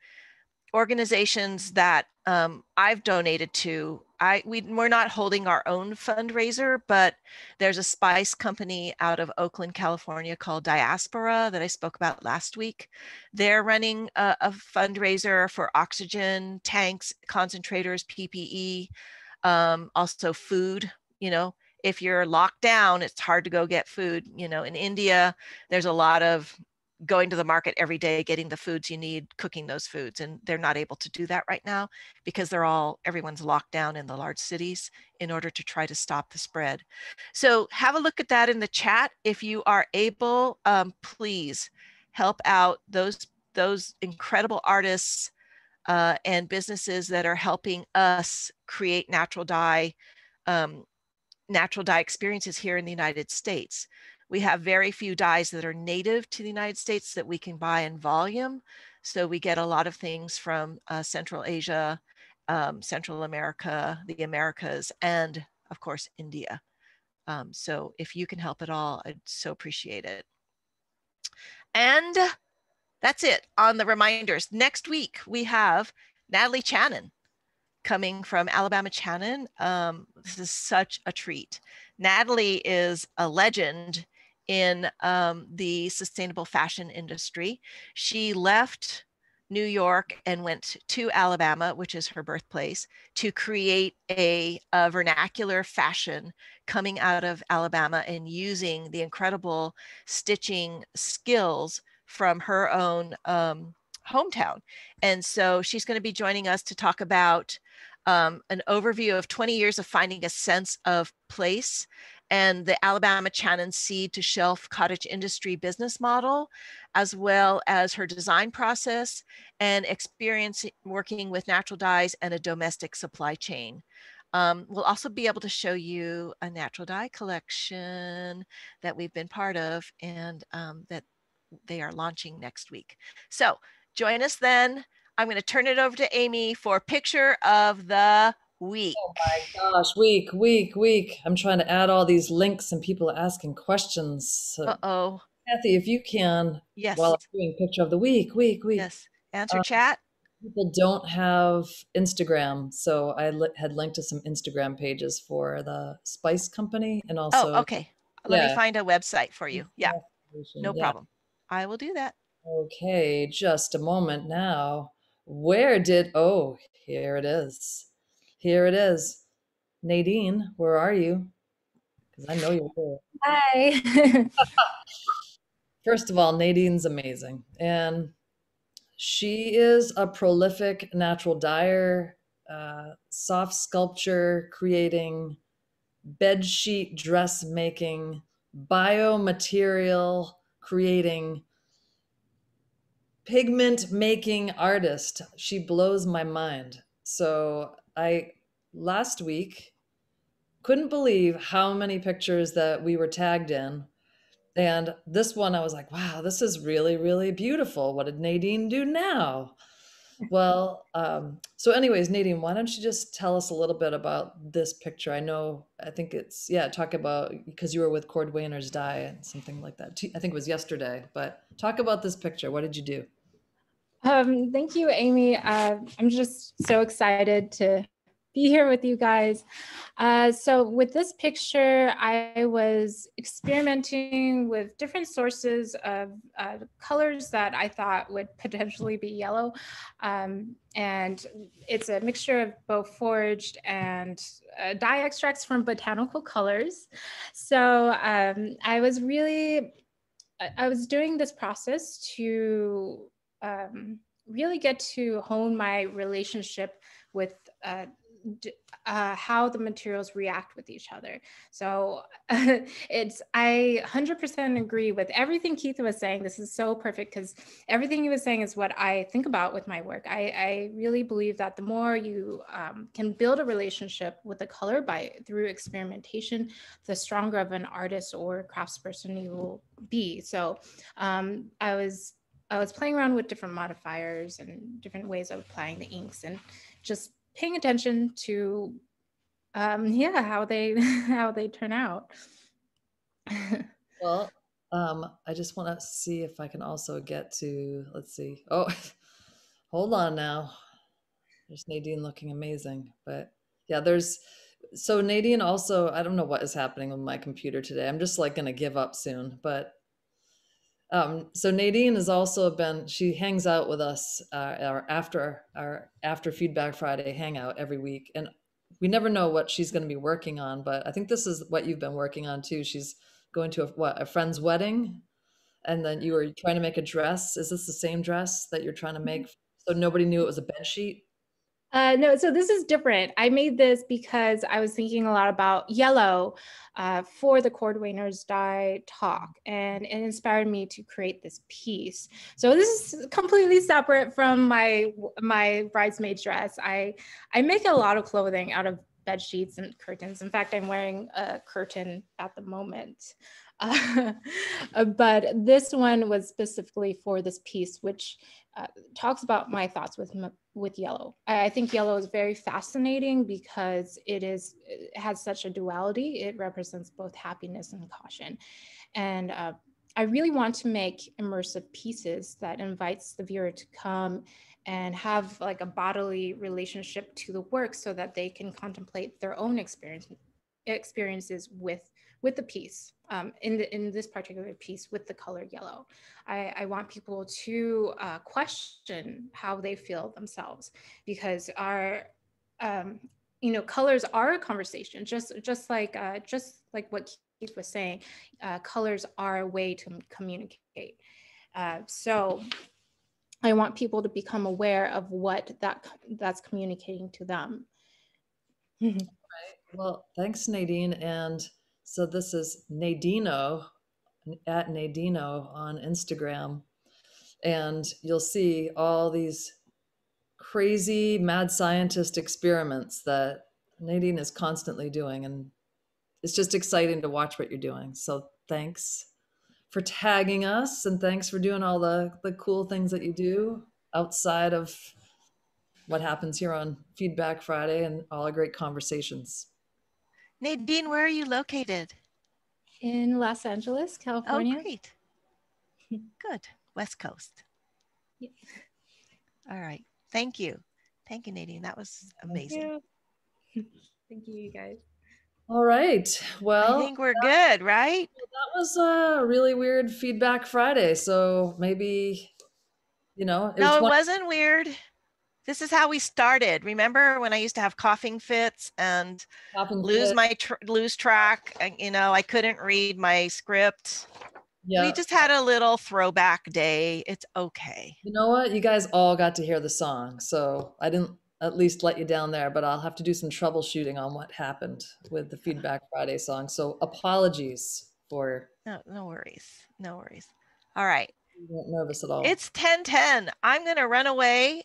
Speaker 2: organizations that um, I've donated to. I we, we're not holding our own fundraiser, but there's a spice company out of Oakland, California called Diaspora that I spoke about last week. They're running a, a fundraiser for oxygen tanks, concentrators, PPE, um, also food. You know, if you're locked down, it's hard to go get food. You know, in India, there's a lot of going to the market every day, getting the foods you need, cooking those foods. And they're not able to do that right now because they're all, everyone's locked down in the large cities in order to try to stop the spread. So have a look at that in the chat. If you are able, um, please help out those, those incredible artists uh, and businesses that are helping us create natural dye, um, natural dye experiences here in the United States. We have very few dyes that are native to the United States that we can buy in volume. So we get a lot of things from uh, Central Asia, um, Central America, the Americas, and of course, India. Um, so if you can help at all, I'd so appreciate it. And that's it on the reminders. Next week, we have Natalie Chanin coming from Alabama Chanin. Um, this is such a treat. Natalie is a legend in um, the sustainable fashion industry. She left New York and went to Alabama, which is her birthplace, to create a, a, vernacular fashion coming out of Alabama and using the incredible stitching skills from her own um, hometown. And so she's going to be joining us to talk about um, an overview of 20 years of finding a sense of place and the Alabama Chanin seed to shelf cottage industry business model, as well as her design process and experience working with natural dyes and a domestic supply chain. Um, we'll also be able to show you a natural dye collection that we've been part of and um, that they are launching next week. So join us then. I'm going to turn it over to Amy for a picture of the week.
Speaker 1: Oh my gosh, week, week, week. I'm trying to add all these links and people are asking questions. So,
Speaker 2: uh oh.
Speaker 1: Kathy, if you can,
Speaker 2: yes.
Speaker 1: while I'm doing picture of the week, week, week.
Speaker 2: Yes. Answer uh, chat.
Speaker 1: People don't have Instagram, so I li- had linked to some Instagram pages for the Spice Company and also.
Speaker 2: Oh, okay. Let yeah. me find a website for you. Yeah. No yeah. problem. I will do that.
Speaker 1: Okay, just a moment now. Where did, oh, here it is. Here it is. Nadine, where are you? Because I know you're here.
Speaker 7: Hi.
Speaker 1: First of all, Nadine's amazing. And she is a prolific natural dyer, uh, soft sculpture creating, bed sheet dressmaking, biomaterial creating, pigment making artist. She blows my mind. So I last week couldn't believe how many pictures that we were tagged in. And this one, I was like, wow, this is really, really beautiful. What did Nadine do now? well, um, so, anyways, Nadine, why don't you just tell us a little bit about this picture? I know, I think it's, yeah, talk about because you were with Cordwainers Dye and something like that. I think it was yesterday, but talk about this picture. What did you do?
Speaker 7: Um, thank you, Amy. Uh, I'm just so excited to be here with you guys. Uh, so with this picture, I was experimenting with different sources of uh, colors that I thought would potentially be yellow. Um, and it's a mixture of both foraged and uh, dye extracts from botanical colors. So um, I was really, I was doing this process to um, really get to hone my relationship with uh, uh, how the materials react with each other. So it's, I 100% agree with everything Keith was saying. This is so perfect because everything he was saying is what I think about with my work. I, I really believe that the more you um, can build a relationship with the color by through experimentation, the stronger of an artist or craftsperson you will be. So um, I was I was playing around with different modifiers and different ways of applying the inks and just paying attention to um yeah how they how they turn out
Speaker 1: Well, um, I just want to see if I can also get to, let's see. Oh, hold on now. There's Nadine looking amazing. But yeah, there's, so Nadine also, I don't know what is happening with my computer today. I'm just like going to give up soon. But um, so Nadine has also been, she hangs out with us uh, our after our after Feedback Friday hangout every week. And we never know what she's going to be working on, but I think this is what you've been working on too. She's going to a, what, a friend's wedding? And then you were trying to make a dress. Is this the same dress that you're trying to make? So nobody knew it was a bed sheet?
Speaker 7: Uh, no, so this is different. I made this because I was thinking a lot about yellow uh, for the Cordwainers Die talk, and it inspired me to create this piece. So this is completely separate from my my bridesmaid dress. I I make a lot of clothing out of bed sheets and curtains. In fact, I'm wearing a curtain at the moment. Uh, but this one was specifically for this piece, which uh, talks about my thoughts with with yellow. I, think yellow is very fascinating because it is it has such a duality. It represents both happiness and caution, and uh, I really want to make immersive pieces that invites the viewer to come and have like a bodily relationship to the work so that they can contemplate their own experience experiences with with the piece um, in the in this particular piece with the color yellow. I, I want people to uh, question how they feel themselves because our um, you know colors are a conversation just just like uh, just like what Keith was saying uh, colors are a way to communicate uh, so I want people to become aware of what that that's communicating to them.
Speaker 1: Well, thanks, Nadine. And so this is Nadino at Nadino on Instagram. And you'll see all these crazy mad scientist experiments that Nadine is constantly doing. And it's just exciting to watch what you're doing. So thanks for tagging us and thanks for doing all the, the cool things that you do outside of what happens here on Feedback Friday and all our great conversations.
Speaker 2: Nadine, where are you located?
Speaker 7: In Los Angeles, California.
Speaker 2: Oh, great. Good. West Coast.
Speaker 7: Yeah.
Speaker 2: All right. Thank you. Thank you, Nadine. That was amazing.
Speaker 7: Thank you. Thank you, you guys.
Speaker 1: All right. Well,
Speaker 2: I think we're good, right?
Speaker 1: that was a really weird Feedback Friday. So maybe, you know, it
Speaker 2: No,
Speaker 1: was
Speaker 2: it wasn't weird. This is how we started. Remember when I used to have coughing fits and
Speaker 1: happened
Speaker 2: lose my tr- lose track? and, You know, I couldn't read my script.
Speaker 1: Yeah.
Speaker 2: We just had a little throwback day. It's okay.
Speaker 1: You know what? You guys all got to hear the song, so I didn't at least let you down there, but I'll have to do some troubleshooting on what happened with the Feedback Friday song. So apologies for
Speaker 2: No, no worries. No worries. All right.
Speaker 1: nervous at all.
Speaker 2: It's 1010. I'm going to run away.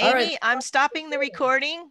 Speaker 1: All right.
Speaker 2: Amy, I'm stopping the recording.